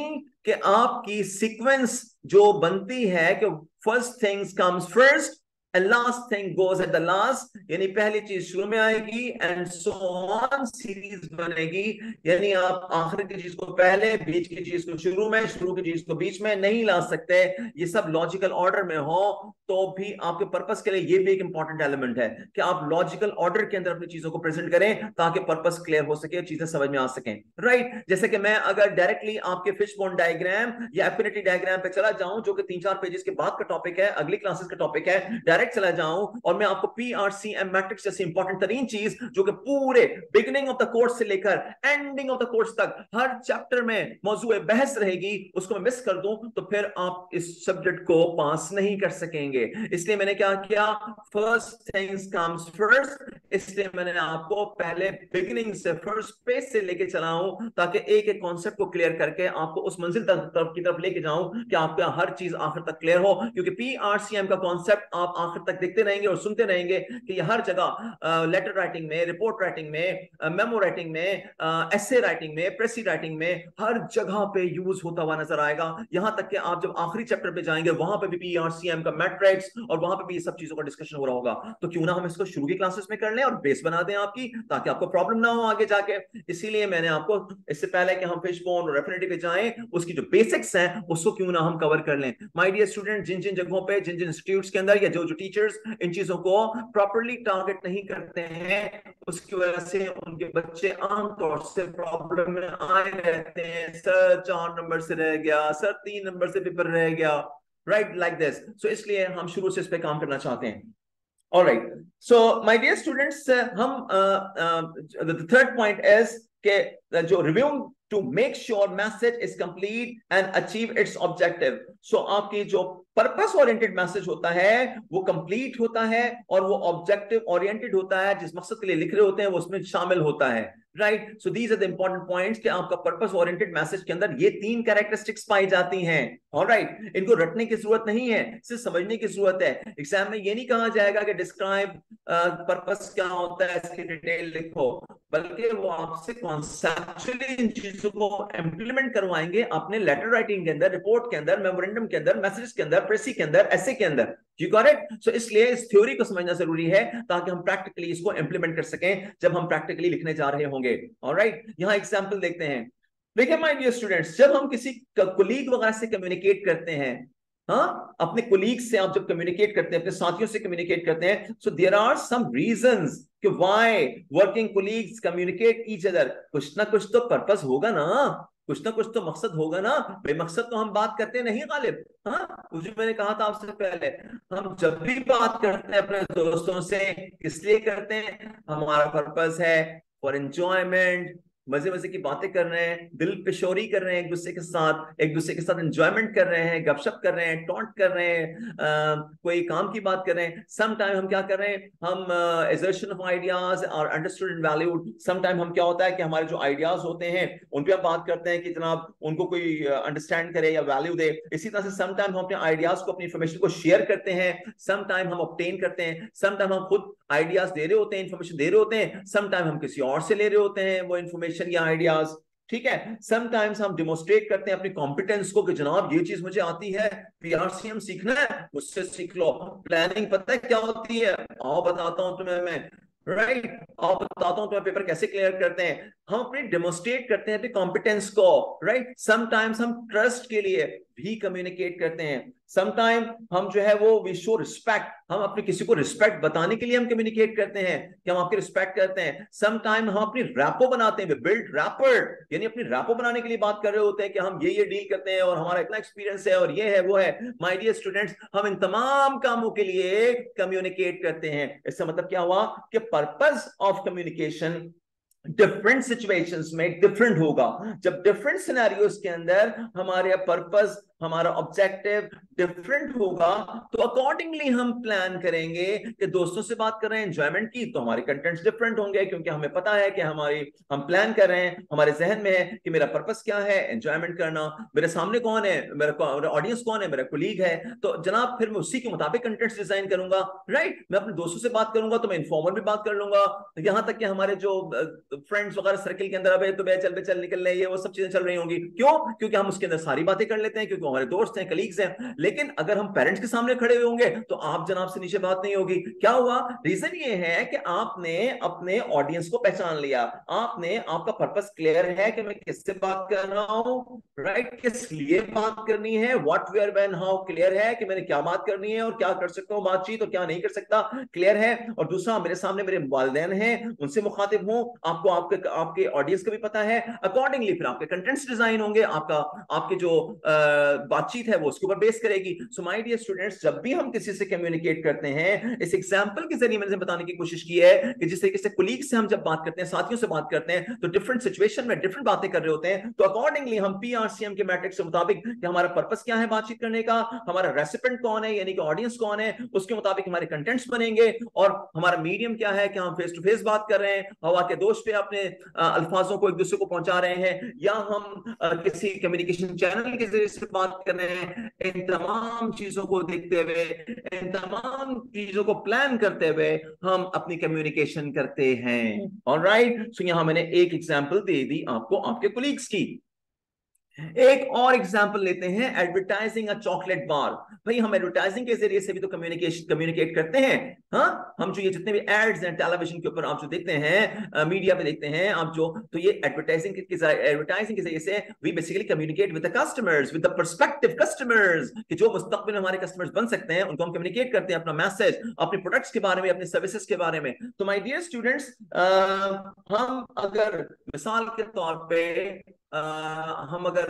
कि आपकी सीक्वेंस जो बनती है कि first things comes first and last thing goes at the last यानी पहली चीज़ शुरू में आएगी एंड सो ऑन सीरीज़ बनेगी। यानी आप आखिर की चीज़ को पहले, बीच की चीज़ को शुरू में, शुरू की चीज़ को बीच में नहीं ला सकते। ये सब लॉजिकल ऑर्डर में हो तो भी आपके पर्पस के लिए ये भी एक इंपॉर्टेंट एलिमेंट है कि आप लॉजिकल ऑर्डर के अंदर अपनी चीज़ों को प्रेजेंट करें, ताकि पर्पस क्लियर हो सके, चीज़ें समझ में आ सकें। Right right? जैसे कि मैं अगर डायरेक्टली आपके फ़िश बोन डायग्राम या एफिनिटी डायग्राम पे चला जाऊँ, जो कि तीन चार पेजेस के बाद का टॉपिक है, अगली क्लासेस का टॉपिक है डायरेक्ट डायरेक्ट चला जाऊँ और मैं आपको P R C M matrix जैसी इंपॉर्टेंट तरीन चीज़, जो कि पूरे बिगिनिंग ऑफ़ द कोर्स से लेकर एंडिंग ऑफ़ द कोर्स तक हर चैप्टर में मौजूद बहस रहेगी, उसको मैं मिस कर दूँ तो फिर आप इस सब्जेक्ट को पास नहीं कर सकेंगे। इसलिए मैंने क्या किया? फ़र्स्ट थिंग्स कम्स फ़र्स्ट इसलिए मैंने आपको पहले बिगिनिंग से फ़र्स्ट पेज से लेके चलाऊं ताकि एक एक कॉन्सेप्ट को क्लियर करके आपको उस मंजिल तक तरफ़ की तरफ़ लेके जाऊँ कि आपका हर चीज़ आखिर तक क्लियर हो, क्योंकि पी आर सी एम का कॉन्सेप्ट आप आखिर तक देखते रहेंगे और सुनते रहेंगे कि हर जगह लेटर राइटिंग में रिपोर्ट राइटिंग में मेमो राइटिंग में एसे राइटिंग में प्रेसी राइटिंग में हर जगह पे यूज़ होता हुआ नज़र आएगा। यहाँ तक कि आप जब आखिरी चैप्टर पे जाएँगे, वहाँ पे भी पीआरसीएम का मैट्रिक्स और वहाँ पे भी ये सब चीज़ों का डिस्कशन हो रहा होगा। तो क्यों ना हम इसको शुरू की क्लासेस में कर लें और बेस बना दें आपकी, ताकि आपको प्रॉब्लम ना हो आगे जाके। इसीलिए मैंने आपको इससे पहले कि हम फ़िश बोन और रेफिनेटिव पे जाएँ, उसकी जो बेसिक्स हैं, उसको क्यों ना हम कवर कर लें। माय डियर स्टूडेंट जिन जिन जगहों पे, जिन जिन इंस्टीट्यूट्स के अंदर या जो जो टीचर्स इन चीज़ों को प्रॉपरली टारगेट नहीं करते हैं उसकी वजह से उनके बच्चे आमतौर से प्रॉब्लम में आए रहते हैं सर चार नंबर से रह गया सर तीन नंबर से पेपर रह गया राइट लाइक दिस सो इसलिए हम शुरू से इस पे काम करना चाहते हैं All right. So, my dear students, uh, हम uh, uh, the third point is के जो reviewing to make sure message is complete and achieve its objective. So, आपकी जो पर्पस ओरिएंटेड मैसेज होता है, वो कंप्लीट होता है और वो ऑब्जेक्टिव ओरिएंटेड होता है, जिस मकसद के लिए लिख रहे होते हैं, वो उसमें शामिल होता है। Right so these are the important points कि आपका पर्पस ओरिएंटेड मैसेज के अंदर ये तीन कैरेक्टरिस्टिक्स पाई जाती हैं। All right right? इनको रटने की ज़रूरत नहीं है सिर्फ़ समझने की ज़रूरत है। एग्ज़ाम में ये नहीं कहा जाएगा कि डिस्क्राइब पर्पस क्या होता है, इसकी डिटेल लिखो। बल्कि वो आपसे कॉन्सेप्चुअली इन चीज़ों को इंप्लीमेंट करवाएँगे अपने लेटर राइटिंग के अंदर रिपोर्ट के अंदर मेमोरेंडम के अंदर मैसेज के अंदर, प्रेसी के अंदर ऐसे के अंदर। यू करेक्ट सो इसलिए इस थ्योरी को समझना ज़रूरी है ताकि हम प्रैक्टिकली इसको इंप्लीमेंट कर सकें जब हम प्रैक्टिकली लिखने जा रहे होंगे। Alright right? यहाँ एग्जांपल देखते हैं। देखिए माय डियर स्टूडेंट्स जब हम किसी कोलीग वगैरह से कम्युनिकेट करते हैं हाँ? अपने कोलीग से आप जब कम्युनिकेट करते हैं, अपने साथियों से कम्युनिकेट करते हैं so there are some reasons कि why working colleagues communicate each other कुछ ना कुछ तो पर्पस होगा ना। कुछ ना कुछ तो मकसद होगा ना। बेमकसद तो हम बात करते नहीं गालिब? हाँ मुझे मैंने कहा था आपसे पहले, हम जब भी बात करते हैं अपने दोस्तों से इसलिए करते हैं? हमारा पर्पज है फॉर एंजॉयमेंट मज़े मज़े की बातें कर रहे हैं दिल पेशोरी कर रहे हैं एक दूसरे के साथ एक दूसरे के साथ एंजॉयमेंट कर रहे हैं गपशप कर रहे हैं टॉन्ट कर रहे हैं आ, कोई काम की बात कर रहे हैं। सम टाइम हम क्या कर रहे हैं? हम ऑफ़ आइडियाज़ और understood and valued some time हम क्या होता है कि हमारे जो आइडियाज़ होते हैं उन पर हम बात करते हैं कि जनाब उनको कोई अंडरस्टैंड करे या वैल्यू दे। इसी तरह से सम टाइम हम अपने आइडियाज़ को अपनी इन्फॉर्मेशन को शेयर करते हैं। सम टाइम हम ऑप्टेन करते हैं। सम टाइम हम खुद आइडियाज़ दे रहे होते हैं इन्फॉर्मेशन दे रहे होते हैं। सम टाइम हम किसी और से ले रहे होते हैं वो इन्फॉर्मेशन या आइडियाज़ ठीक है? समटाइम्स हम डिमोस्ट्रेट करते हैं अपनी कॉम्पिटेंस को कि जनाब ये चीज़ मुझे आती है पीआरसीएम सीखना है, मुझसे सीख लो। प्लानिंग पता है क्या होती है? आओ बताता हूँ तुम्हें मैं राइट right? और बताता हूँ तुम्हें पेपर कैसे क्लियर करते हैं। हम अपने डेमोस्ट्रेट करते हैं अपनी कॉम्पिटेंस को राइट समटाइम्स हम ट्रस्ट के लिए भी कम्युनिकेट करते हैं। समटाइम हम जो है वो वी शो रिस्पेक्ट हम अपने किसी को रिस्पेक्ट बताने के लिए हम कम्युनिकेट करते हैं कि हम आपकी रिस्पेक्ट करते हैं. समटाइम हम अपनी रैपो बनाते हैं. बिल्ड रैपर यानी अपनी रैपो बनाने के लिए बात कर रहे होते हैं कि हम ये ये डील करते हैं और हमारा इतना एक्सपीरियंस है और ये है, वो है. माय डियर स्टूडेंट्स हम इन तमाम कामों के लिए कम्युनिकेट करते हैं. इसका मतलब क्या हुआ? कि purpose of communication different situations में डिफरेंट होगा. जब डिफरेंट सिनेरियोस के अंदर हमारे पर्पस हमारा ऑब्जेक्टिव डिफरेंट होगा तो अकॉर्डिंगली हम प्लान करेंगे कि दोस्तों से बात कर रहे हैं एंजॉयमेंट की तो हमारे कंटेंट्स डिफरेंट होंगे, क्योंकि हमें पता है कि हमारी, हम प्लान कर रहे हैं, हमारे जहन में है कि मेरा पर्पस क्या है एंजॉयमेंट करना, मेरे सामने कौन है, मेरा ऑडियंस कौन है, मेरा कुलीग है तो जनाब फिर मैं उसी के मुताबिक कंटेंट्स डिज़ाइन करूँगा राइट मैं अपने दोस्तों से बात करूँगा तो मैं इन्फॉर्मल भी बात कर लूँगा यहाँ तक कि हमारे जो फ्रेंड्स वगैरह सर्किल के अंदर अब तो बे चल बे चल निकल रहे ये वो सब चीज़ें चल रही होंगी, क्यों? क्योंकि हम उसके अंदर सारी बातें कर लेते हैं, क्योंकि हमारे दोस्त हैं कलीग्स हैं, लेकिन अगर हम पेरेंट्स के सामने खड़े हुए होंगे तो आप जनाब से नीचे बात नहीं होगी। क्या हुआ? रीजन ये है कि आपने अपने ऑडियंस को पहचान लिया। आपने, आपका पर्पस क्लियर है कि मैं किससे बात कर रहा हूँ? राइट किस लिए बात करनी है? What where when how clear है कि मैंने क्या बात करनी है और क्या कर सकता हूँ बातचीत और क्या नहीं कर सकता? क्लियर है। और दूसरा, मेरे सामने मेरे वालदेन हैं, उनसे मुखातिब हूँ। आपको आपके आपके ऑडियंस का भी पता है। अकॉर्डिंगली फिर आपके कंटेंट्स डिज़ाइन होंगे। आपका, आपके जो बातचीत है वो, उसके ऊपर बेस करेगी। सो माय डियर स्टूडेंट्स जब भी हम किसी से कम्युनिकेट करते हैं, इस एग्जांपल के ज़रिए मैंने बताने की कोशिश की है कि जिस तरीके से कुलीग से हम जब बात करते हैं, साथियों से बात करते हैं तो डिफरेंट सिचुएशन में डिफरेंट बातें कर रहे होते हैं तो अकॉर्डिंगली हम पीआरसीएम के मैट्रिक्स के मुताबिक कि हमारा पर्पस क्या है बातचीत करने का, हमारा रेसिपेंट कौन है, यानी कि ऑडियंस कौन है, उसके मुताबिक हमारे कंटेंट्स बनेंगे, और हमारा मीडियम क्या है कि हम फेस टू फेस बात कर रहे हैं, हवा के दोष पे अपने अल्फाजों को एक दूसरे को पहुँचा रहे हैं, या हम किसी कम्युनिकेशन चैनल के ज़रिए बात कर इन तमाम चीज़ों को देखते हुए इन तमाम चीज़ों को प्लान करते हुए हम अपनी कम्युनिकेशन करते हैं। और राइट सो यहाँ मैंने एक एग्ज़ाम्पल दे दी आपको आपके कोलीग्स की। एक और एग्ज़ाम्पल लेते हैं एडवर्टाइजिंग अ चॉकलेट बार भाई, हम एडवर्टाइजिंग के ज़रिए से भी तो कम्युनिकेशन कम्युनिकेट करते हैं। हाँ? हम जो ये जितने भी एड्स हैं टेलीविज़न के ऊपर आप जो देखते हैं मीडिया पे देखते हैं, आप जो तो ये एडवर्टाइजिंग के एडवर्टाइजिंग के ज़रिए से we basically communicate with the customers with the perspective customers कि जो मुस्तकबिल हमारे कस्टमर्स बन सकते हैं, उनको हम कम्युनिकेट करते हैं अपना मैसेज अपने प्रोडक्ट्स के बारे में, अपने सर्विसेज़ के बारे में। तो माय डियर स्टूडेंट्स हम अगर मिसाल के तौर पे हम अगर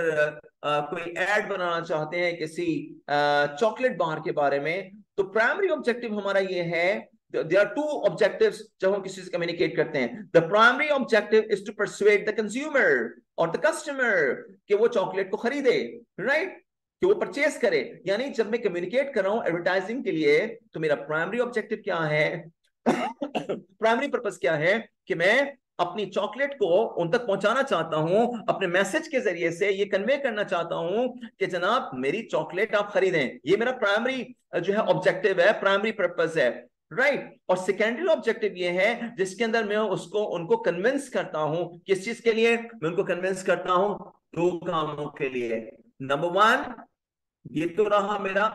कोई एड बनाना चाहते हैं किसी चॉकलेट बार के बारे में तो प्राइमरी ऑब्जेक्टिव हमारा ये है, there are two objectives जब हम किसी से कम्युनिकेट करते हैं। The primary objective is to persuade the consumer or the customer कि वो चॉकलेट को खरीदे राइट right? कि वो परचेस करे। यानी जब मैं कम्युनिकेट कर रहा हूँ एडवर्टाइजिंग के लिए तो मेरा प्राइमरी ऑब्जेक्टिव क्या है? प्राइमरी पर्पस क्या है? कि मैं अपनी चॉकलेट को उन तक पहुंचाना चाहता हूँ, अपने मैसेज के ज़रिए से ये कन्वे करना चाहता हूँ कि जनाब, मेरी चॉकलेट आप खरीदें। ये मेरा प्राइमरी जो है ऑब्जेक्टिव है प्राइमरी पर्पज है। Right right? और सेकेंडरी ऑब्जेक्टिव ये है, जिसके अंदर मैं उसको, उनको कन्विंस करता हूँ। किस चीज़ के लिए? मैं उनको कन्विंस करता हूँ दो कामों के लिए। नंबर वन ये तो रहा मेरा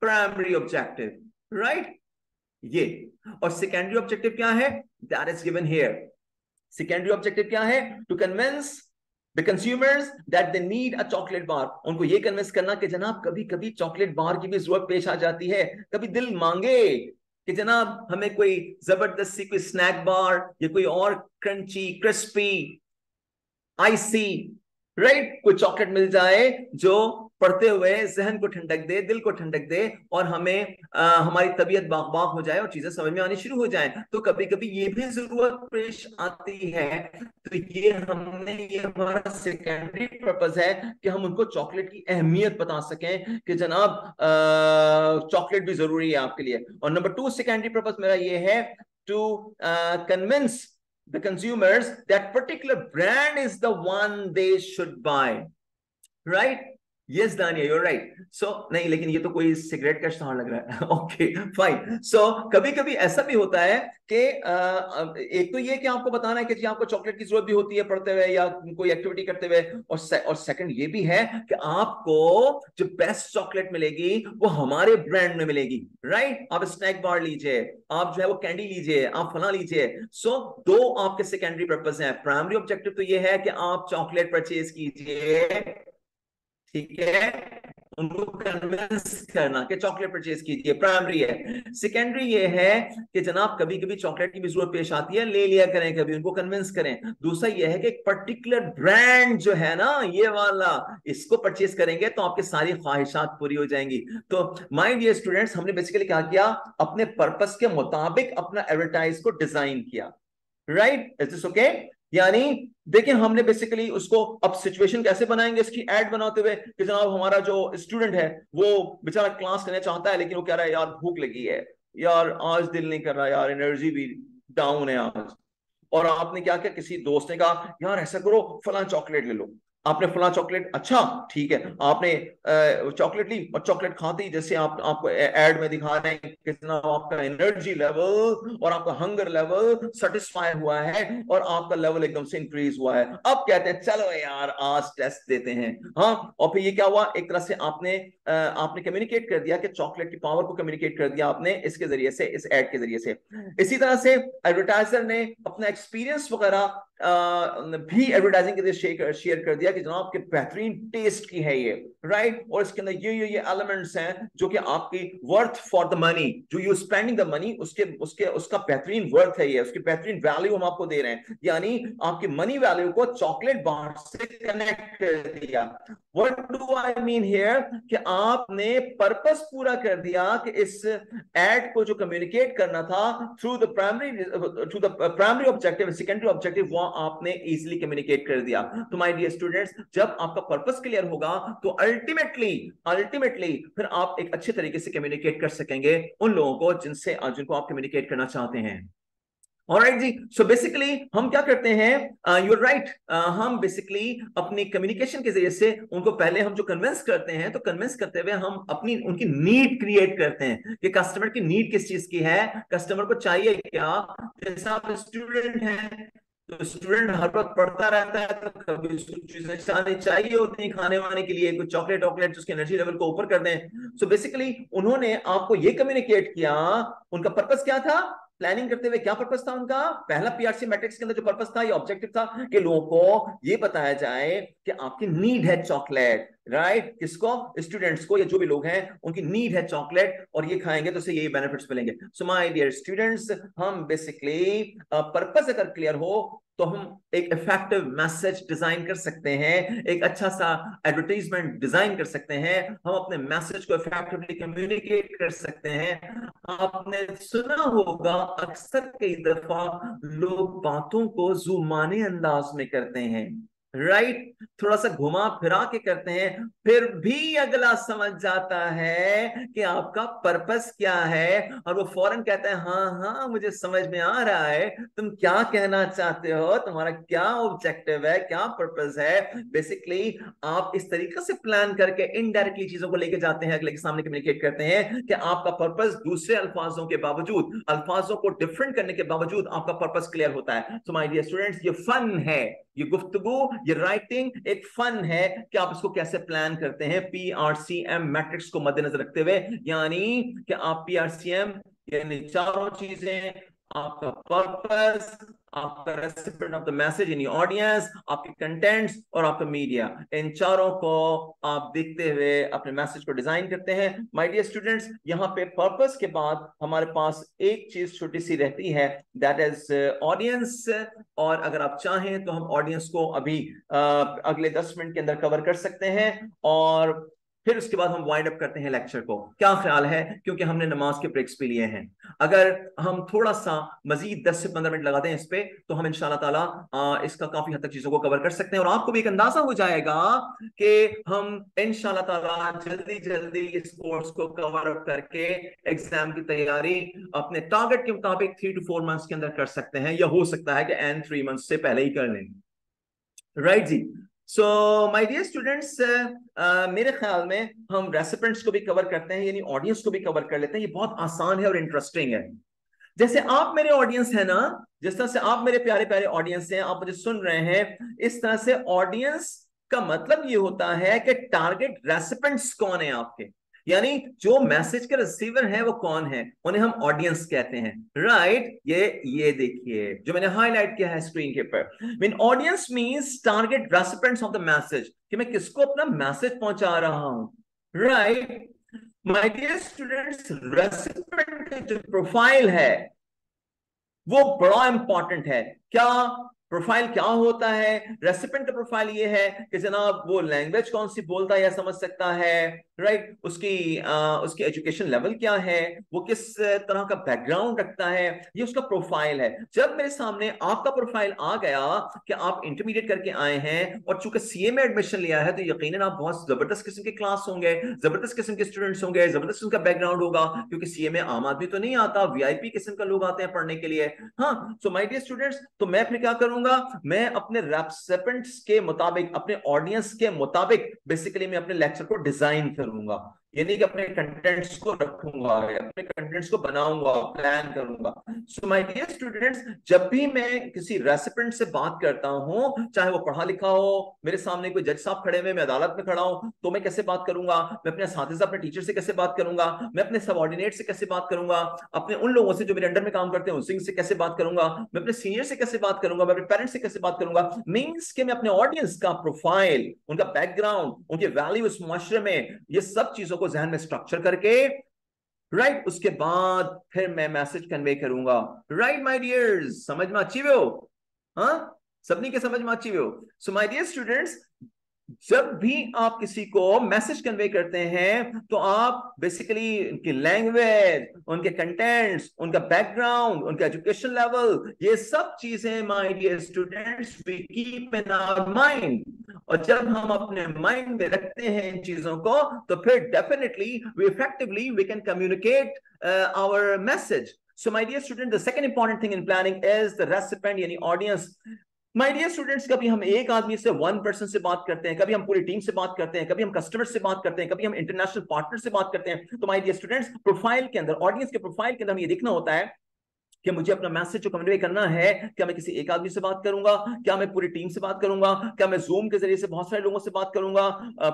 प्राइमरी ऑब्जेक्टिव राइट ये। और सेकेंडरी ऑब्जेक्टिव क्या है? That is given here secondary objective क्या है? To convince the consumers that they need a chocolate bar उनको ये कन्विंस करना कि जनाब कभी कभी चॉकलेट बार की भी ज़रूरत पेश आ जाती है। कभी दिल मांगे कि जनाब, हमें कोई ज़बरदस्ती कोई स्नैक बार या कोई और क्रंची क्रिस्पी आईसी राइट कोई चॉकलेट मिल जाए जो पढ़ते हुए जहन को ठंडक दे दिल को ठंडक दे और हमें आ, हमारी तबीयत बाग बाग हो जाए और चीज़ें समझ में आनी शुरू हो जाए तो कभी कभी ये भी ज़रूरत पेश आती है। तो ये हमने ये हमारा सेकेंडरी पर्पज है कि हम उनको चॉकलेट की अहमियत बता सकें कि जनाब चॉकलेट भी ज़रूरी है आपके लिए। और नंबर टू सेकेंडरी पर्पज मेरा ये है to convince the consumers that particular brand is the one they should buy right? Yes Dania you're right so नहीं लेकिन ये तो कोई सिगरेट का इश्तहार लग रहा है। ओके फाइन सो कभी कभी ऐसा भी होता है कि एक तो ये कि आपको बताना है कि जी आपको चॉकलेट की ज़रूरत भी होती है पढ़ते हुए या कोई एक्टिविटी करते हुए। और से, और सेकंड ये भी है कि आपको जो बेस्ट चॉकलेट मिलेगी वो हमारे ब्रांड में मिलेगी। राइट आप स्नैक बार लीजिए आप जो है वो कैंडी लीजिए आप फला लीजिए। सो so, दो आपके सेकेंडरी पर्पज हैं। प्राइमरी ऑब्जेक्टिव तो ये है कि आप चॉकलेट परचेज कीजिए। ठीक है? उनको कन्विंस करना कि चॉकलेट परचेज कीजिए प्राइमरी है। सेकेंडरी ये है कि जनाब कभी कभी चॉकलेट की भी ज़रूरत पेश आती है, ले लिया करें कभी, उनको कन्विंस करें। दूसरा ये है कि एक पर्टिकुलर ब्रांड जो है ना, ये वाला, इसको परचेज करेंगे तो आपकी सारी ख्वाहिशात पूरी हो जाएँगी। तो माइंड ये स्टूडेंट्स हमने बेसिकली क्या किया? अपने पर्पस के मुताबिक अपना एडवर्टाइज को डिज़ाइन किया। राइट इज़ दिस ओके यानी देखिए, हमने बेसिकली उसको अब सिचुएशन कैसे बनाएँगे, इसकी एड बनाते हुए कि जनाब हमारा जो स्टूडेंट है, वो बेचारा क्लास करना चाहता है, लेकिन वो कह रहा है, यार, भूख लगी है। यार, आज दिल नहीं कर रहा, यार एनर्जी भी डाउन है आज। और आपने क्या किया? किसी दोस्त ने कहा, यार, ऐसा करो, फला चॉकलेट ले लो। आपने फला चॉकलेट अच्छा ठीक है। आपने चॉकलेट ली, और चॉकलेट खाती जैसे आप आपको एड में दिखा रहे हैं कितना आपका एनर्जी लेवल और आपका हंगर लेवल सेटिस्फाई हुआ है और आपका लेवल एकदम से इंक्रीज हुआ है। अब कहते हैं, चलो यार, आज टेस्ट देते हैं। हाँ और फिर ये क्या हुआ? एक तरह से आपने आपने कम्युनिकेट कर दिया कि चॉकलेट की पावर को कम्युनिकेट कर दिया आपने इसके ज़रिए से, इस एड के ज़रिए से। इसी तरह से एडवर्टाइजर ने अपना एक्सपीरियंस वगैरह भी एडवर्टाइजिंग के लिए शेयर कर दिया कि जनाब, के बेहतरीन टेस्ट की है ये राइट और इसके अंदर ये ये ये एलिमेंट्स हैं जो कि आपकी वर्थ फॉर द मनी जो यू स्पेंडिंग द मनी उसके उसके, उसका बेहतरीन वर्थ है ये, उसकी बेहतरीन वैल्यू हम आपको दे रहे हैं। यानी आपकी मनी वैल्यू को चॉकलेट बार से कनेक्ट कर दिया। What do I mean here कि आपने पर्पस पूरा कर दिया कि इस एड को जो कम्युनिकेट करना था through the primary through the primary objective secondary objective वो आपने इजीली कम्युनिकेट कर दिया। तो माय डियर स्टूडेंट्स जब आपका पर्पस क्लियर होगा तो अल्टीमेटली अल्टीमेटली फिर आप एक अच्छे तरीके से कम्युनिकेट कर सकेंगे उन लोगों को जिनसे जिनको आप कम्युनिकेट करना चाहते हैं। राइट जी सो बेसिकली हम क्या करते हैं? यू राइट हम बेसिकली अपनी कम्युनिकेशन के ज़रिए से उनको पहले हम जो कन्विंस करते हैं तो कन्विंस करते हुए हम अपनी, उनकी नीड क्रिएट करते हैं कि कस्टमर की नीड किस चीज़ की है कस्टमर को चाहिए क्या? जैसा आप स्टूडेंट हैं तो स्टूडेंट हर वक्त पढ़ता रहता है तो कभी चीज़ें चाहिए होती हैं खाने वाने के लिए, कुछ चॉकलेट वॉकलेट उसके एनर्जी लेवल को ऊपर कर दें। सो बेसिकली उन्होंने आपको ये कम्युनिकेट किया, उनका पर्पस क्या था? प्लानिंग करते हुए क्या पर्पस था उनका? पहला पीआरसी मैट्रिक्स के अंदर जो पर्पस था, ये ऑब्जेक्टिव था कि लोगों को ये बताया जाए कि आपकी नीड है चॉकलेट राइट right? किसको? स्टूडेंट्स को, या जो भी लोग हैं, उनकी नीड है चॉकलेट और ये खाएँगे तो ये बेनिफिट्स मिलेंगे। सो माय डियर स्टूडेंट्स हम बेसिकली पर्पस अगर क्लियर हो तो हम एक इफ़ेक्टिव मैसेज डिज़ाइन कर सकते हैं, एक अच्छा सा एडवर्टीजमेंट डिज़ाइन कर सकते हैं, हम अपने मैसेज को इफेक्टिवली कम्युनिकेट कर सकते हैं। आपने सुना होगा, अक्सर कई दफ़ा लोग बातों को जुमाने अंदाज में करते हैं। राइट थोड़ा सा घुमा फिरा के करते हैं। फिर भी अगला समझ जाता है कि आपका पर्पस क्या है और वो फ़ौरन कहते हैं हाँ हाँ मुझे समझ में आ रहा है। तुम क्या कहना चाहते हो? तुम्हारा क्या ऑब्जेक्टिव है? क्या पर्पस है? बेसिकली आप इस तरीके से प्लान करके इनडायरेक्टली चीज़ों को लेके जाते हैं, अगले के सामने कम्युनिकेट करते हैं कि आपका पर्पस दूसरे अल्फाजों के बावजूद, अल्फाजों को डिफरेंट करने के बावजूद आपका पर्पस क्लियर होता है। सो माय डियर स्टूडेंट्स ये फन है। ये गुफ्तगु, ये राइटिंग एक फन है कि आप इसको कैसे प्लान करते हैं P R C M matrix को मद्देनजर रखते हुए। यानी कि आप पी आर सी एम यानी चारों चीज़ें, आपका पर्पस आपका recipient of the message in audience आपके कंटेंट्स और आपका मीडिया इन चारों को आप देखते हुए अपने मैसेज को डिज़ाइन करते हैं. माय डियर स्टूडेंट्स यहाँ पे पर्पस के बाद हमारे पास एक चीज़ छोटी सी रहती है दैट इज़ ऑडियंस और अगर आप चाहें तो हम ऑडियंस को अभी uh, अगले दस मिनट के अंदर कवर कर सकते हैं और फिर उसके बाद हम वाइंड अप करते हैं लेक्चर को। क्या ख्याल है? क्योंकि हमने नमाज़ के ब्रेक्स भी लिए हैं। अगर हम थोड़ा सा मजीद 10 से 15 मिनट लगा दें इस पे तो हम इंशाल्लाह ताला इसका काफ़ी हद तक चीज़ों को कवर कर सकते हैं और आपको भी एक अंदाज़ा हो जाएगा कि हम इंशाल्लाह ताला जल्दी जल्दी इस कोर्स को कवर अप करके एग्ज़ाम की तैयारी अपने टारगेट के मुताबिक थ्री टू फोर मंथ्स के अंदर कर सकते हैं या हो सकता है कि एन थ्री मंथ से पहले ही कर लें। राइट right जी? सो माय डियर स्टूडेंट्स मेरे ख्याल में हम रेसिपेंट्स को भी कवर करते हैं, यानी ऑडियंस को भी कवर कर लेते हैं। ये बहुत आसान है और इंटरेस्टिंग है। जैसे आप मेरे ऑडियंस है ना, जिस तरह से आप मेरे प्यारे प्यारे ऑडियंस हैं, आप मुझे सुन रहे हैं, इस तरह से ऑडियंस का मतलब ये होता है कि टारगेट रेसिपेंट्स कौन है आपके? यानी जो मैसेज के रिसीवर है वो कौन है? उन्हें हम ऑडियंस कहते हैं। Right right? ये ये देखिए, जो मैंने हाईलाइट किया है स्क्रीन के ऊपर। Mean audience means target recipients of the message कि मैं किसको अपना मैसेज पहुँचा रहा हूँ। Right my dear students recipient जो प्रोफ़ाइल है, वो बड़ा इंपॉर्टेंट है। क्या? प्रोफ़ाइल क्या होता है? रेसिपेंट का प्रोफ़ाइल ये है कि जनाब वो लैंग्वेज कौन सी बोलता है या समझ सकता है राइट right? उसकी आ, उसकी एजुकेशन लेवल क्या है? वो किस तरह का बैकग्राउंड रखता है? ये उसका प्रोफ़ाइल है। जब मेरे सामने आपका प्रोफ़ाइल आ गया कि आप इंटरमीडिएट करके आए हैं और चूँकि सीए में एडमिशन लिया है तो यकीनन आप बहुत ज़बरदस्त किस्म के क्लास होंगे ज़बरदस्त किस्म के स्टूडेंट्स होंगे ज़बरदस्त किस्म का बैकग्राउंड होगा क्योंकि सीए में आम आदमी तो नहीं आता वीआईपी किस्म का लोग आते हैं पढ़ने के लिए। हाँ सो माई डियर स्टूडेंट्स तो मैं फिर क्या करूँगा। मैं अपने रेप्सेपेंट्स के मुताबिक, अपने ऑडियंस के मुताबिक बेसिकली मैं अपने लेक्चर को डिज़ाइन कर करूँगा। ये नहीं कि अपने कंटेंट्स को रखूँगा, अपने कंटेंट्स को बनाऊँगा प्लान करूँगा। सो माय डियर स्टूडेंट्स जब भी मैं किसी रेसिपेंट से बात करता हूँ, चाहे वो पढ़ा लिखा हो, मेरे सामने कोई जज साहब खड़े हुए, मैं अदालत में खड़ा हूँ तो मैं कैसे बात करूँगा? मैं अपने साथी अपने टीचर से कैसे बात करूँगा? मैं अपने सबॉर्डिनेट से कैसे बात करूँगा? अपने उन लोगों से जो मेरे अंडर में काम करते हैं उनसे कैसे बात करूँगा? मैं अपने सीनियर से कैसे बात करूँगा? मैं अपने पेरेंट्स से कैसे बात करूँगा? मीन्स के मैं अपने ऑडियंस का प्रोफ़ाइल उनका बैकग्राउंड उनके वैल्यू उस मुआरे में, ये सब चीज़ों को जहन में स्ट्रक्चर करके राइट right, उसके बाद फिर मैं मैसेज कन्वे करूँगा। राइट माय डियर्स समझ में अच्छी हो? हाँ? सबनी के समझ में अच्छी हो? सो माय डियर स्टूडेंट्स जब भी आप किसी को मैसेज कन्वे करते हैं तो आप बेसिकली उनकी लैंग्वेज उनके कंटेंट्स उनका बैकग्राउंड उनका एजुकेशन लेवल ये सब चीज़ें my dear students we keep in our mind और जब हम अपने माइंड में रखते हैं इन चीज़ों को तो फिर definitely we effectively we can communicate our message So, my dear student, the second important thing in planning is the recipient, यानी audience. माय डियर स्टूडेंट्स कभी हम एक आदमी से वन पर्सन से बात करते हैं, कभी हम पूरी टीम से बात करते हैं, कभी हम कस्टमर से बात करते हैं, कभी हम इंटरनेशनल पार्टनर से बात करते हैं तो माय डियर स्टूडेंट्स प्रोफ़ाइल के अंदर ऑडियंस के प्रोफ़ाइल के अंदर हमें देखना होता है कि मुझे अपना मैसेज जो कन्वे करना है, क्या मैं किसी एक आदमी से बात करूँगा, क्या मैं पूरी टीम से बात करूँगा, क्या मैं जूम के ज़रिए से बहुत सारे लोगों से बात करूँगा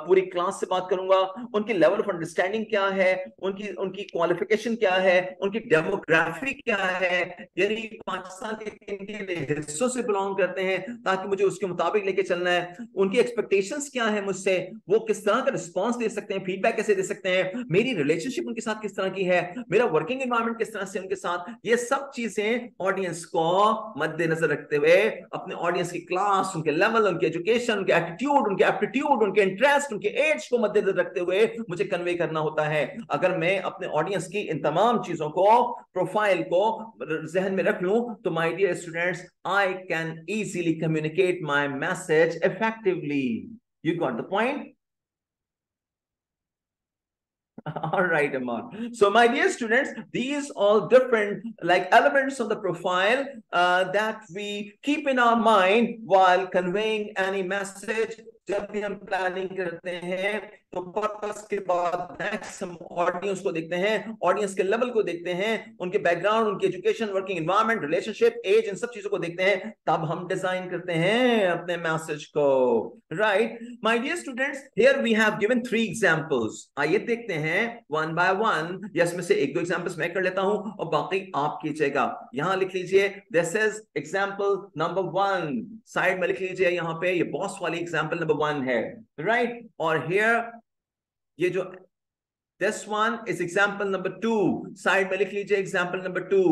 पूरी क्लास से बात करूँगा, उनकी लेवल ऑफ़ अंडरस्टैंडिंग क्या है, उनकी उनकी क्वालिफिकेशन क्या है, उनकी डेमोग्राफी क्या है, यानी पाकिस्तान के किन हिस्सों से बिलोंग करते हैं, ताकि मुझे उसके मुताबिक लेके चलना है, उनकी एक्सपेक्टेशन क्या है मुझसे, वो किस तरह का रिस्पॉन्स दे सकते हैं फीडबैक कैसे दे सकते हैं, मेरी रिलेशनशिप उनके साथ किस तरह की है, मेरा वर्किंग एनवायरमेंट किस तरह से उनके साथ, ये सब चीज़ें ऑडियंस को मद्देनजर रखते हुए, अपने ऑडियंस की क्लास उनके लेवल उनके एजुकेशन उनके एटीट्यूड उनके एप्टीट्यूड उनके इंटरेस्ट उनके एज को मद्देनजर रखते हुए मुझे कन्वे करना होता है। अगर मैं अपने ऑडियंस की इन तमाम चीज़ों को प्रोफ़ाइल को जहन में रख लूँ तो my dear students I can easily communicate my message effectively you got the point all right Amar. so my dear students these all different like elements of the profile uh, that we keep in our mind while conveying any message जब भी हम प्लानिंग करते हैं तो पर्पस के बाद नेक्स्ट हम ऑडियंस को देखते हैं ऑडियंस के लेवल को देखते हैं, उनके बैकग्राउंड उनकी education working environment relationship age इन सब चीज़ों को देखते हैं, तब हम डिज़ाइन करते हैं अपने मैसेज को right my dear students here we have given three examples आइए देखते हैं वन बाय वन यस में से एक दो एग्जांपल्स मैं कर लेता हूँ, और बाकी आप कीजिएगा। यहाँ लिख लीजिए this is example number one side में लिख लीजिए यहाँ पे, ये बॉस वाली एग्जांपल नंबर वन है राइट और हियर ये जो this one is example number two side में लिख लीजिए एग्ज़ाम्पल नंबर टू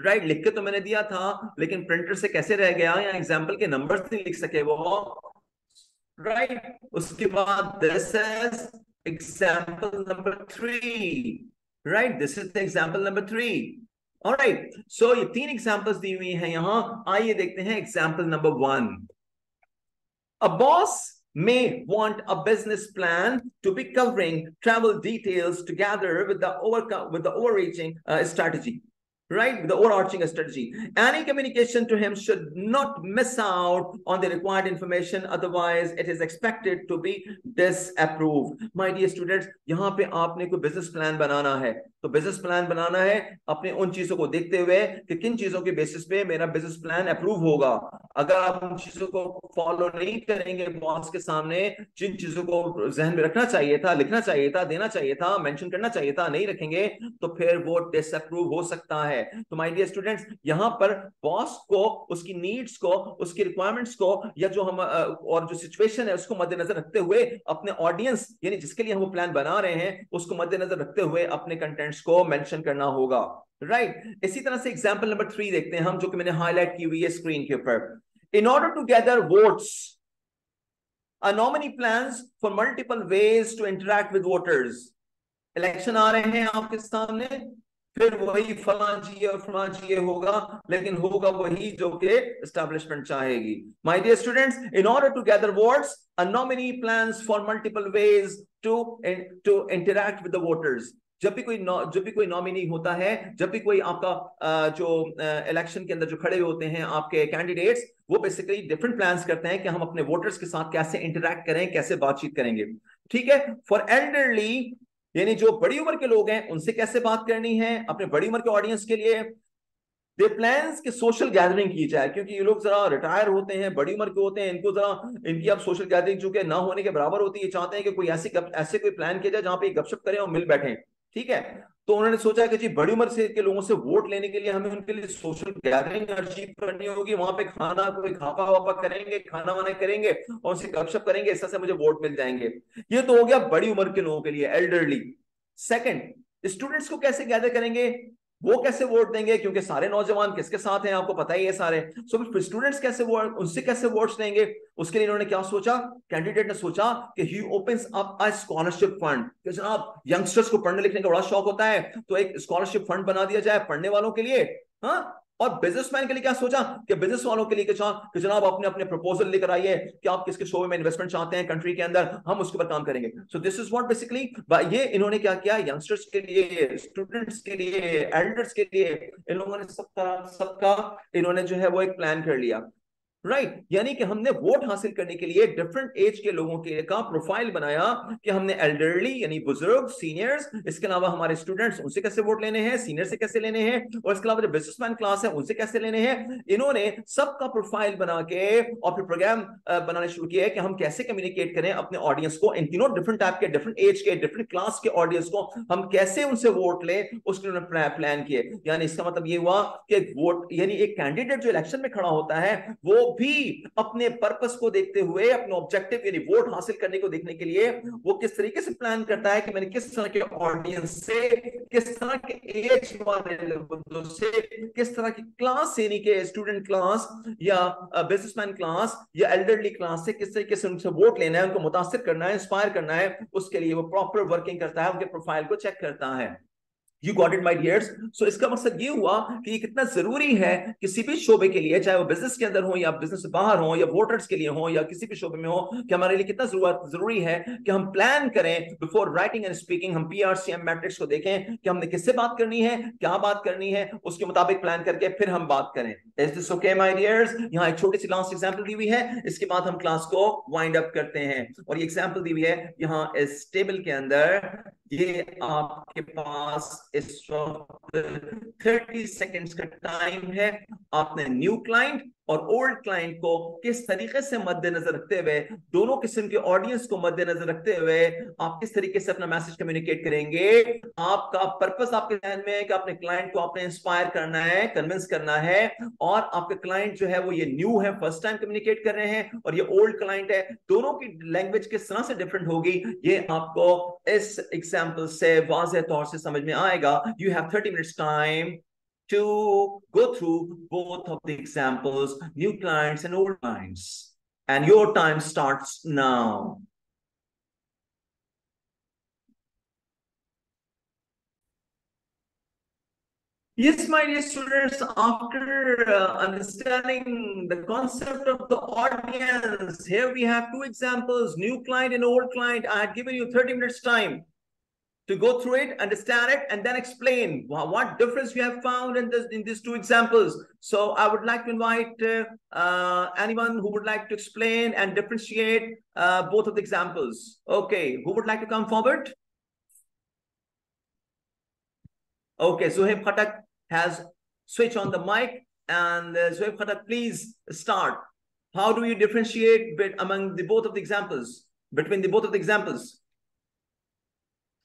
राइट लिख के तो मैंने दिया था, लेकिन प्रिंटर से कैसे रह गया? या एग्ज़ाम्पल के नंबर नहीं लिख सके वो राइट right? उसके बाद this is example number three right this is example number three right so ये तीन एग्जाम्पल्स दी हुई हैं यहाँ. आइए देखते हैं example number one a boss may want a business plan to be covering travel details together with the over with the overreaching uh, strategy right? The overarching strategy. Any communication to him should not miss out on the required information. Otherwise it is expected to be disapproved. My dear students yahan pe aapne koi business plan banana hai. तो बिज़नेस प्लान बनाना है, अपने उन चीज़ों को देखते हुए कि किन चीज़ों के बेसिस पे मेरा बिज़नेस प्लान अप्रूव होगा। अगर आप उन चीज़ों को फॉलो नहीं करेंगे बॉस के सामने, जिन चीज़ों को जहन में रखना चाहिए था, लिखना चाहिए था, देना चाहिए था मेंशन करना चाहिए था, नहीं रखेंगे तो फिर वो डिसअप्रूव हो सकता है। तो माय डियर स्टूडेंट्स यहाँ पर बॉस को, उसकी नीड्स को, उसकी रिक्वायरमेंट्स को, या जो हम और जो सिचुएशन है, उसको मद्देनजर रखते हुए अपने ऑडियंस यानी जिसके लिए हम वो प्लान बना रहे हैं, उसको मद्देनजर रखते हुए अपने कंटेंट्स को मेंशन करना होगा राइट right? इसी तरह से एग्ज़ाम्पल नंबर थ्री देखते हैं हम, जो कि मैंने हाईलाइट की हुई है स्क्रीन के ऊपर। In order to gather votes a nominee plans for multiple ways to with voters? Election आ रहे हैं आपके सामने, फिर वही फला जी और फला जी होगा, लेकिन होगा वही जो कि एस्टेब्लिशमेंट चाहेगी। My dear students in order to gather votes a nominee plans for multiple ways to to interact with the voters जब भी कोई जब भी कोई नॉमिनी होता है, जब भी कोई आपका जो इलेक्शन के अंदर जो खड़े होते हैं, आपके कैंडिडेट्स वो बेसिकली डिफरेंट प्लान्स करते हैं कि हम अपने वोटर्स के साथ कैसे इंटरेक्ट करें, कैसे बातचीत करेंगे। ठीक है? फॉर एल्डरली यानी जो बड़ी उम्र के लोग हैं, उनसे कैसे बात करनी है? अपने बड़ी उम्र के ऑडियंस के लिए दे प्लान्स कि सोशल गैदरिंग की जाए, क्योंकि ये लोग जरा रिटायर होते हैं, बड़ी उम्र के होते हैं, इनको जरा, इनकी अब सोशल गैदरिंग चूँकि ना होने के बराबर होती है चाहते हैं कि कोई ऐसे ऐसे कोई प्लान किया जाए जहाँ पे गपशप करें और मिल बैठे। ठीक है? तो उन्होंने सोचा कि जी, बड़ी उम्र से के लोगों से वोट लेने के लिए हमें उनके लिए सोशल गैदरिंग अचीव करनी होगी। वहाँ पे खाना, कोई खापा वापा करेंगे, खाना वाना करेंगे और उनसे गपशप करेंगे, ऐसा से मुझे वोट मिल जाएँगे। ये तो हो गया बड़ी उम्र के लोगों के लिए एल्डरली सेकेंड स्टूडेंट्स को कैसे गैदर करेंगे? वो कैसे वोट देंगे? क्योंकि सारे नौजवान किसके साथ हैं? आपको पता ही है सारे। सो so, फिर स्टूडेंट्स कैसे वोट उनसे कैसे वोट्स देंगे उसके लिए इन्होंने क्या सोचा? कैंडिडेट ने सोचा कि he opens up a scholarship fund कि जनाब यंगस्टर्स को पढ़ने लिखने का बड़ा शौक होता है। तो एक स्कॉलरशिप फंड बना दिया जाए पढ़ने वालों के लिए। हाँ? और बिजनेसमैन के लिए क्या सोचा? कि बिज़नेस वालों के लिए कि जनाब अपने अपने प्रपोजल लेकर आइए कि आप किसके शो में इन्वेस्टमेंट चाहते हैं कंट्री के अंदर, हम उसके ऊपर काम करेंगे। So this is what basically ये इन्होंने क्या किया? यंगस्टर्स के लिए स्टूडेंट्स के लिए एल्डर्स के लिए, इन लोगों ने सबका सबका, इन्होंने जो है वो एक प्लान कर लिया। Right right. यानी कि हमने वोट हासिल करने के लिए डिफरेंट एज के लोगों के का प्रोफ़ाइल बनाया कि हमने एल्डरली यानी बुज़ुर्ग सीनियर्स इसके अलावा हमारे स्टूडेंट्स उनसे कैसे वोट लेने हैं सीनियर से कैसे लेने हैं, और इसके अलावा जो बिजनेसमैन क्लास है उनसे कैसे लेने हैं, इन्होंने सबका प्रोफ़ाइल बना के और फिर प्रोग्राम बनाने शुरू किया है कि हम कैसे कम्युनिकेट करें अपने ऑडियंस को इन तीनों डिफरेंट टाइप के डिफरेंट एज के डिफरेंट क्लास के ऑडियंस को, हम कैसे उनसे वोट लें, उसके उन्होंने प्लान किए यानी इसका मतलब ये हुआ कि वोट यानी एक कैंडिडेट जो इलेक्शन में खड़ा होता है, वो भी अपने पर्पस को देखते हुए, अपने ऑब्जेक्टिव यानी वोट हासिल करने को देखने के लिए, वो किस तरीके से प्लान करता है कि मैंने किस तरह के ऑडियंस से, किस तरह के एज वाले बंदों से, किस तरह की क्लास यानी के स्टूडेंट क्लास या बिजनेसमैन क्लास या एल्डरली क्लास से किस तरीके से उनसे वोट लेना है, उनको मुतासर करना है इंस्पायर करना है, उसके लिए वो प्रॉपर वर्किंग करता है, उनके प्रोफ़ाइल को चेक करता है। You got it my dears so इसका मकसद ये हुआ कि ये कितना ज़रूरी है किसी भी शोबे के लिए, चाहे वो बिज़नेस के अंदर हो या बिज़नेस से बाहर हो या वोटर्स के लिए हो या किसी भी शोबे में हो, कि हमारे लिए कितना ज़रूरी है कि हम प्लान करें बिफोर राइटिंग एंड स्पीकिंग हम P R C M matrix को देखें कि हमने किससे बात करनी है, क्या बात करनी है, उसके मुताबिक प्लान करके फिर हम बात करें। इज़ दिस ओके डियर्स यहाँ एक छोटी सी लास्ट एग्ज़ाम्पल दी हुई है। इसके बाद हम क्लास को वाइंड अप करते हैं। और ये एग्ज़ाम्पल दी हुई है यहाँ इस टेबल के अंदर। ये आपके पास इस वक्त थर्टी सेकेंड्स का टाइम है। आपने न्यू क्लाइंट और ओल्ड क्लाइंट को किस तरीके से मद्देनजर रखते हुए, दोनों किस्म के ऑडियंस को मद्देनजर रखते हुए आप किस तरीके से अपना मैसेज कम्युनिकेट करेंगे? आपका पर्पस आपके जहन में है कि अपने क्लाइंट को आपने इंस्पायर करना है कन्विंस करना है, और आपके क्लाइंट जो है वो ये न्यू है फ़र्स्ट टाइम कम्युनिकेट कर रहे हैं, और ये ओल्ड क्लाइंट है, दोनों की लैंग्वेज किस तरह से डिफरेंट होगी, ये आपको इस एग्ज़ाम्पल से वाज तौर से समझ में आएगा। You have thirty minutes time to go through both of the examples, new clients and old clients. And your time starts now. Yes, my dear students, after uh, understanding the concept of the audience, here we have two examples, new client and old client. I had given you 30 minutes time to go through it, understand it, and then explain what difference you have found in this in these two examples. So I would like to invite uh, uh, anyone who would like to explain and differentiate uh, both of the examples. Okay, who would like to come forward? Okay, Zuhaib Khatak has switched on the mic. And uh, Zuhaib Khatak, please start. How do you differentiate among the both of the examples, between the both of the examples?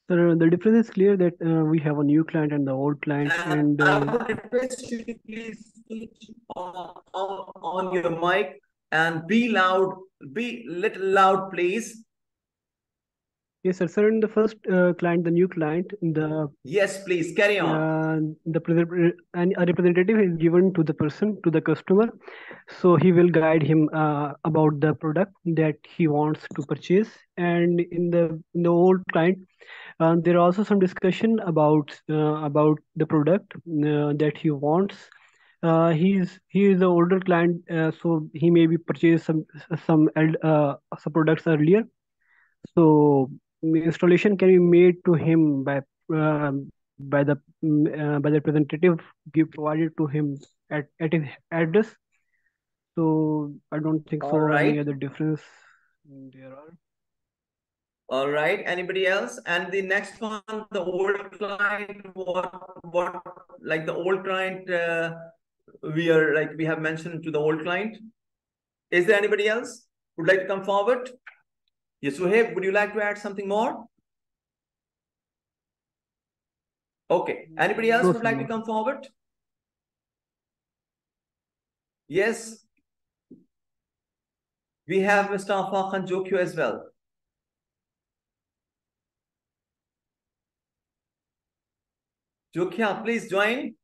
So the difference is clear that uh, we have a new client and the old client. And uh, I would request you to please switch on, on, on your mic and be loud, be little loud, please. Yes, sir. Sir, in the first uh, client, the new client, the yes, please carry on. Uh, the and a representative is given to the person, to the customer, so he will guide him uh, about the product that he wants to purchase. And in the in the old client, uh, there are also some discussion about uh, about the product uh, that he wants. Uh, he's he is an older client, uh, so he maybe purchased some some uh, some products earlier. So installation can be made to him by by the by the representative give provided to him at, at his address. So I don't think so right. any other difference there are. All right. Anybody else? And the next one, the old client, what, what, like the old client, uh, we are like, we have mentioned to the old client. Is there anybody else would like to come forward? Yes, Suhaib, would you like to add something more? Okay. Anybody else would like to come forward? Yes. We have Mr. Afakhan Jokyo as well. Jokia, please join.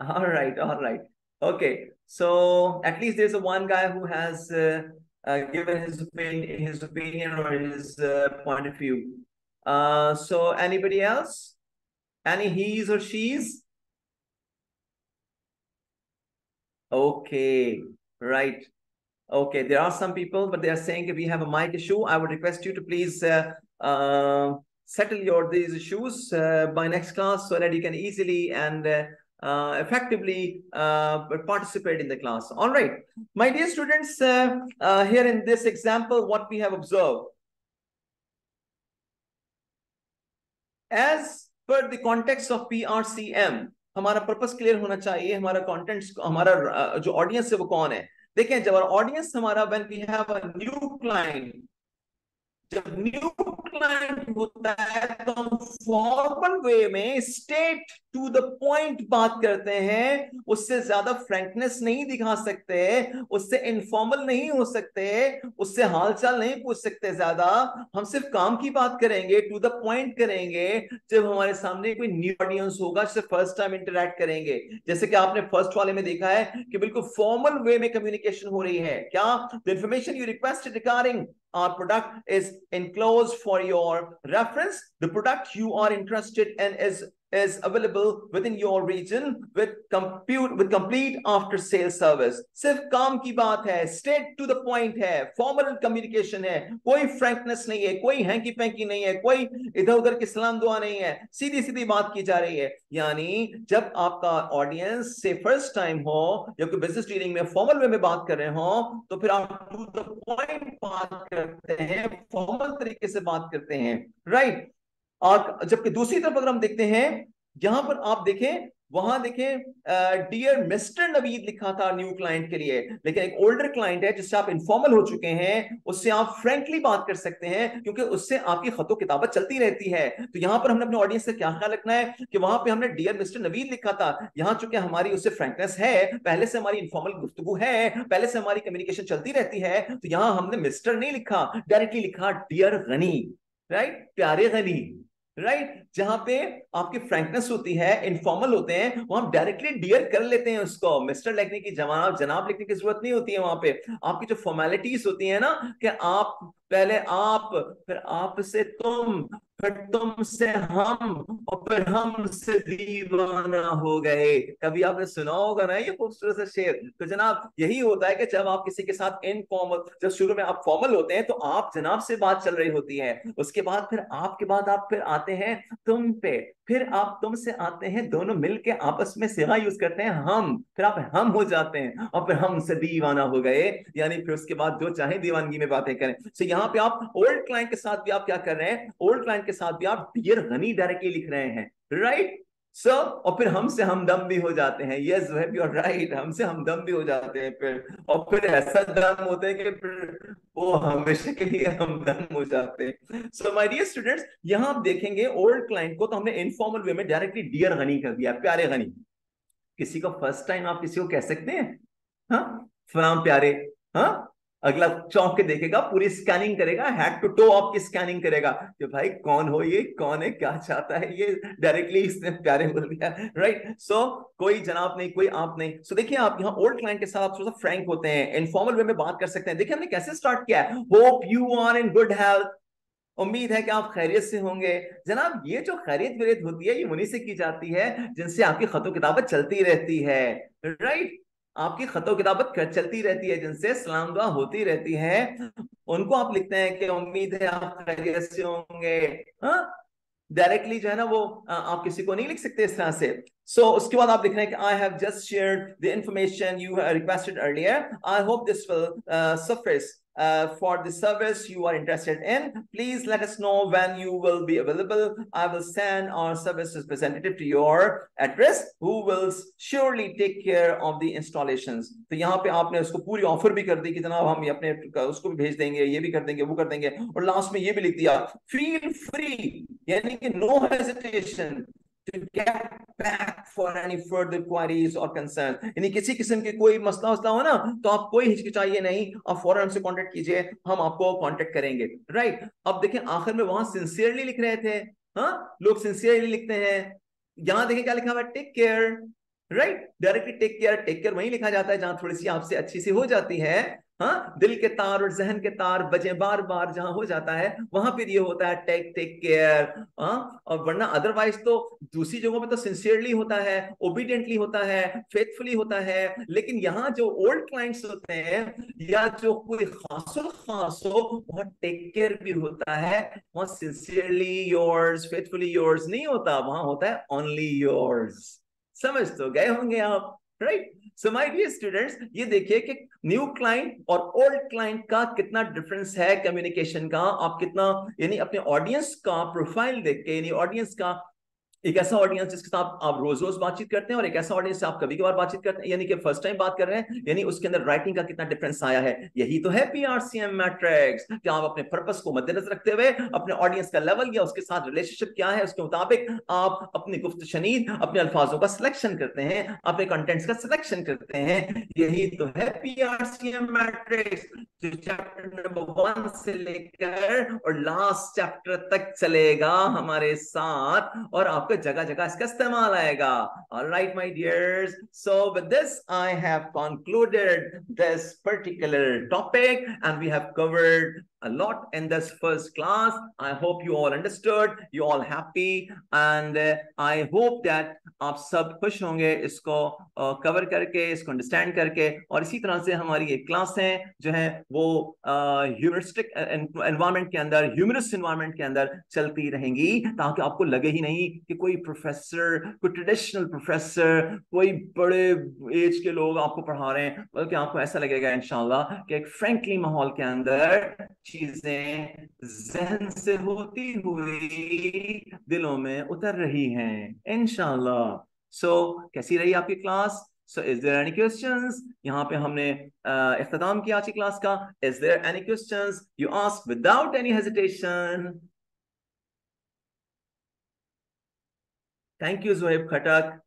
All right, all right. Okay, so at least there's a one guy who has uh, uh, given his opinion, his opinion or his uh, point of view. Uh, so anybody else? Any he's or she's? Okay, right. Okay, there are some people, but they are saying if we have a mic issue, I would request you to please uh, uh, settle your these issues uh, by next class so that you can easily and uh, uh, effectively uh, participate in the class. All right, my dear students, here in this example, what we have observed. As per the context of PRCM, हमारा पर्पस क्लियर होना चाहिए, हमारा कंटेंट्स हमारा जो ऑडियंस है वो कौन है? देखें, जब ऑडियंस हमारा when we have a new client जब न्यू क्लाइंट होता है तो फॉर्मल वे में स्टेट टू द पॉइंट बात करते हैं, उससे ज़्यादा फ्रैंकनेस नहीं दिखा सकते, उससे इनफॉर्मल नहीं हो सकते, उससे हालचाल नहीं पूछ सकते ज़्यादा। हम सिर्फ़ काम की बात करेंगे टू द पॉइंट करेंगे। जब हमारे सामने कोई न्यू ऑडियंस होगा जिससे फ़र्स्ट टाइम इंटरेक्ट करेंगे। जैसे कि आपने फ़र्स्ट वाले में देखा है कि बिल्कुल फॉर्मल वे में कम्युनिकेशन हो रही है। क्या? The information you request regarding our product is enclosed for your reference. The product you are interested in is is available within your region with compute, with complete after sales service. सिर्फ़ काम की बात है स्टेट टू द पॉइंट है फॉर्मल कम्युनिकेशन है, कोई फ्रैंकनेस नहीं है, कोई हैंकी पैंकी नहीं है, कोई इधर उधर की सलाम दुआ नहीं है, सीधी सीधी बात की जा रही है। यानी जब आपका ऑडियंस से फ़र्स्ट टाइम हो, या कोई बिज़नेस डीलिंग में फॉर्मल वे में बात कर रहे हो तो फिर आप टू द पॉइंट बात करते हैं फॉर्मल तरीके से बात करते हैं। राइट और जबकि दूसरी तरफ़ अगर हम देखते हैं, यहाँ पर आप देखें, वहाँ देखें डियर मिस्टर नवीद लिखा था न्यू क्लाइंट के लिए, लेकिन एक ओल्डर क्लाइंट है जिससे आप इनफॉर्मल हो चुके हैं, उससे आप फ्रेंकली बात कर सकते हैं, क्योंकि उससे आपकी खतो किताबत चलती रहती है। तो यहाँ पर हमने अपने ऑडियंस से क्या ख्याल रखना है कि वहाँ पे हमने डियर मिस्टर नवीद लिखा था, यहाँ चूँकि हमारी उससे फ्रेंकनेस है, पहले से हमारी इन्फॉर्मल गुफ्तु है, पहले से हमारी कम्युनिकेशन चलती रहती है तो यहाँ हमने मिस्टर नहीं लिखा डायरेक्टली लिखा डियर गनी राइट प्यारे गनी। Right right? जहाँ पे आपकी फ्रैंकनेस होती है इनफॉर्मल होते हैं, वहाँ डायरेक्टली डियर कर लेते हैं उसको मिस्टर लिखने की जवाब, जनाब लिखने की ज़रूरत नहीं होती है वहाँ पे आपकी जो फॉर्मेलिटीज होती है ना, कि आप, पहले आप, फिर आप से तुम फिर तुमसे हम और फिर हम से दीवाना हो गए। कभी आपने सुना होगा ना ये खूबसूरत सा शेर? तो जनाब, यही होता है कि जब आप किसी के साथ इनफॉर्मल जब शुरू में आप फॉर्मल होते हैं तो आप जनाब से बात चल रही होती है। उसके बाद फिर आपके बाद आप फिर आते हैं तुम पे। फिर आप तुमसे आते हैं दोनों मिलके आपस में सेवा यूज़ करते हैं हम फिर आप हम हो जाते हैं और फिर हम से दीवाना हो गए यानी फिर उसके बाद जो चाहे दीवानगी में बातें करें। सो यहाँ पे आप ओल्ड क्लाइंट के साथ भी आप क्या कर रहे हैं ओल्ड क्लाइंट के साथ भी आप डियर गनी डायरेक्टली लिख रहे हैं राइट सो so, और फिर हमसे हमदम भी हो जाते हैं यस यू आर राइट हमसे हमदम भी हो जाते हैं फिर और फिर ऐसा दम होता है कि फिर वो हमेशा के लिए हम हमदम हो जाते हैं। सो माय डियर स्टूडेंट्स यहाँ आप देखेंगे ओल्ड क्लाइंट को तो हमने इनफॉर्मल वे में डायरेक्टली डियर गनी कर दिया। प्यारे गनी किसी को फ़र्स्ट टाइम आप किसी को कह सकते हैं? हाँ? फलाम प्यारे हाँ? अगला चौंक के देखेगा पूरी स्कैनिंग करेगा हेड टू टो आपकी स्कैनिंग करेगा। कि भाई कौन हो ये कौन है क्या चाहता है ये डायरेक्टली इसने प्यारे बोल दिया राइट सो कोई जनाब नहीं कोई आप नहीं। सो so, देखिए आप यहाँ ओल्ड क्लाइंट के साथ थोड़ा फ्रैंक होते हैं इनफॉर्मल वे में बात कर सकते हैं। देखिए हमने कैसे स्टार्ट किया है? Hope you are in good health उम्मीद है कि आप खैरियत से होंगे। जनाब ये जो खैरियत वरीत होती है ये उन्हीं से की जाती है जिनसे आपकी खतों किताबत चलती रहती है राइट आपकी खतो किताबत चलती रहती है जिनसे सलाम दुआ होती रहती है। उनको आप लिखते हैं कि उम्मीद है आप खैरियत से होंगे। हाँ? डायरेक्टली जो है ना वो आप किसी को नहीं लिख सकते इस तरह से। सो so, उसके बाद आप लिख रहे हैं कि I have just share the information you requested earlier I hope this will suffice uh, for the service you are interested in, please let us know when you will be available. I will send our service representative to your address who will surely take care of the installations. तो यहाँ पे आपने उसको पूरी ऑफर भी कर दी कि जनाब हम अपने उसको भी भेज देंगे ये भी कर देंगे वो कर देंगे और लास्ट में ये भी लिख दिया फील फ्री यानी कि no hesitation to get back for any further queries or concerns यानी किसी किस्म के कोई मसला वसला हो ना तो आप कोई हिचकिचाइए नहीं, आप फ़ौरन हमसे कांटेक्ट कीजिए, हम आपको कांटेक्ट करेंगे। Right right? अब देखें आखिर में वहाँ सिंसियरली लिख रहे थे। हाँ? लोग सिंसियरली लिखते हैं। यहाँ देखें क्या लिखा हुआ है? Take care right directly take care take care वही लिखा जाता है जहाँ थोड़ी सी आपसे अच्छी सी हो जाती है। हाँ दिल के तार और जहन के तार बजे बार बार जहाँ हो जाता है, वहाँ पर ये होता है टेक टेक केयर हाँ और वरना अदरवाइज़ तो दूसरी जगहों पे तो सिंसियरली होता है ओबीडियंटली होता है फेथफुली होता है, लेकिन यहाँ जो ओल्ड क्लाइंट्स होते हैं, या जो कोई खासो खास वहाँ टेक केयर भी होता है, वहाँ सिंसियरली योर्स फेथफुली योर्स नहीं होता, वहाँ होता है ओनली योर्स समझ तो गए होंगे आप right so my dear students ये देखिए कि न्यू क्लाइंट और ओल्ड क्लाइंट का कितना डिफरेंस है कम्युनिकेशन का। आप कितना, यानी अपने ऑडियंस का प्रोफ़ाइल देख के, यानी ऑडियंस का एक ऐसा ऑडियंस जिसके साथ आप रोज रोज बातचीत करते हैं और एक ऐसा ऑडियंस आप कभी कभार बातचीत करते हैं, यानी कि फ़र्स्ट टाइम बात कर रहे हैं, यानी उसके अंदर राइटिंग का कितना डिफरेंस आया है। यही तो है पीआरसीएम मैट्रिक्स कि आप अपने पर्पस को मद्देनजर रखते हुए अपने ऑडियंस का लेवल या उसके साथ रिलेशनशिप क्या है, उसके मुताबिक आप अपनी गुफ्त शनीद अपने अल्फाजों का सिलेक्शन करते हैं, अपने कंटेंट्स का सिलेक्शन करते हैं। यही तो है पीआरसीएम मैट्रिक्स जो चैप्टर नंबर वन से लेकर और लास्ट चैप्टर तक चलेगा हमारे साथ और आपको जगह जगह इसका इस्तेमाल आएगा all right my dears so with this i have concluded this particular topic and we have covered a lot in this first class. I hope you all understood. You all happy? And uh, i hope that आप सब खुश होंगे इसको कवर uh, करके इसको अंडरस्टैंड करके। और इसी तरह से हमारी एक क्लास जो है वो ह्यूमरिस्टिक uh, एनवायरनमेंट के अंदर ह्यूमरस एनवायरनमेंट के अंदर चलती रहेंगी ताकि आपको लगे ही नहीं कि कोई प्रोफेसर कोई ट्रेडिशनल प्रोफेसर कोई बड़े एज के लोग आपको पढ़ा रहे हैं। बल्कि आपको ऐसा लगेगा इनशाला कि एक फ्रेंकली माहौल के अंदर चीज़ें जहन से होती हुई दिलों में उतर रही हैं इनशाला सो so, कैसी रही आपकी class? So is there any questions यहाँ पे हमने इख्तिताम किया आज की क्लास का। Is there any questions you ask without any hesitation thank you Zohaib Khattak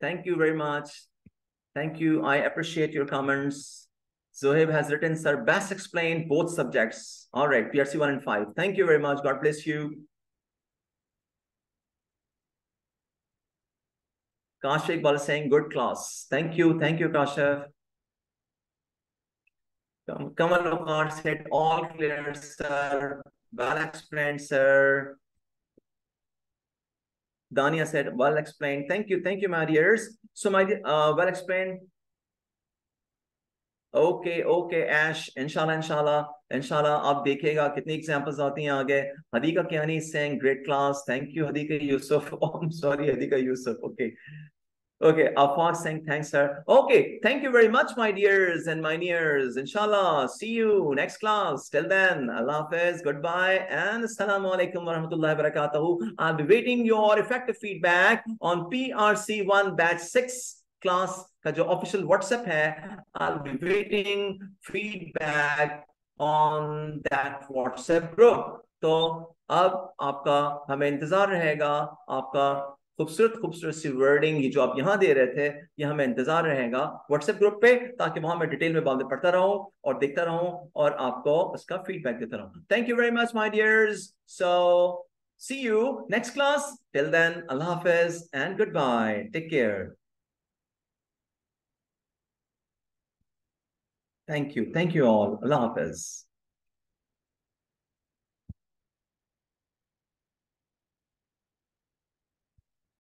thank you very much thank you I appreciate your comments. Zohib has written, sir, best explained both subjects. All right, PRC 1 and 5. Thank you very much. God bless you. Kashif Iqbal saying, good class. Thank you. Thank you, Kashif. Kamal Lokar said, all clear, sir. Well explained, sir. Dania said, well explained. Thank you. Thank you, my dears. So, my uh, well explained. Okay okay ऐश इंशाल्लाह इंशाल्लाह इंशाल्लाह आप देखिएगा कितनी एग्जांपल्स आती हैं आगे Hadiqa Kiani saying great class thank you Hadiqa Yusuf I am sorry Hadiqa Yusuf okay Okay, Afaq saying thanks, sir. Okay, thank you very much, my dears and my nears. Inshallah, see you next class. Till then, Allah Hafiz, goodbye, and Assalamu alaikum wa rahmatullahi wa barakatuhu. I'll be waiting your effective feedback on PRC1 batch 6 class का जो ऑफिशियल व्हाट्सएप है I be waiting feedback on that WhatsApp group तो अब आपका हमें इंतज़ार रहेगा, आपका खूबसूरत खूबसूरत सी वर्डिंग ये जो आप यहाँ दे रहे थे, ये हमें इंतज़ार रहेगा व्हाट्सएप ग्रुप पे, ताकि वहाँ मैं डिटेल में बातें पढ़ता रहूँ और देखता रहूँ और आपको उसका फीडबैक देता रहूँ। Thank you very much my dears so see you next class. Till then, allah hafiz and goodbye. Take care. Thank you. Thank you all. Allah Hafiz.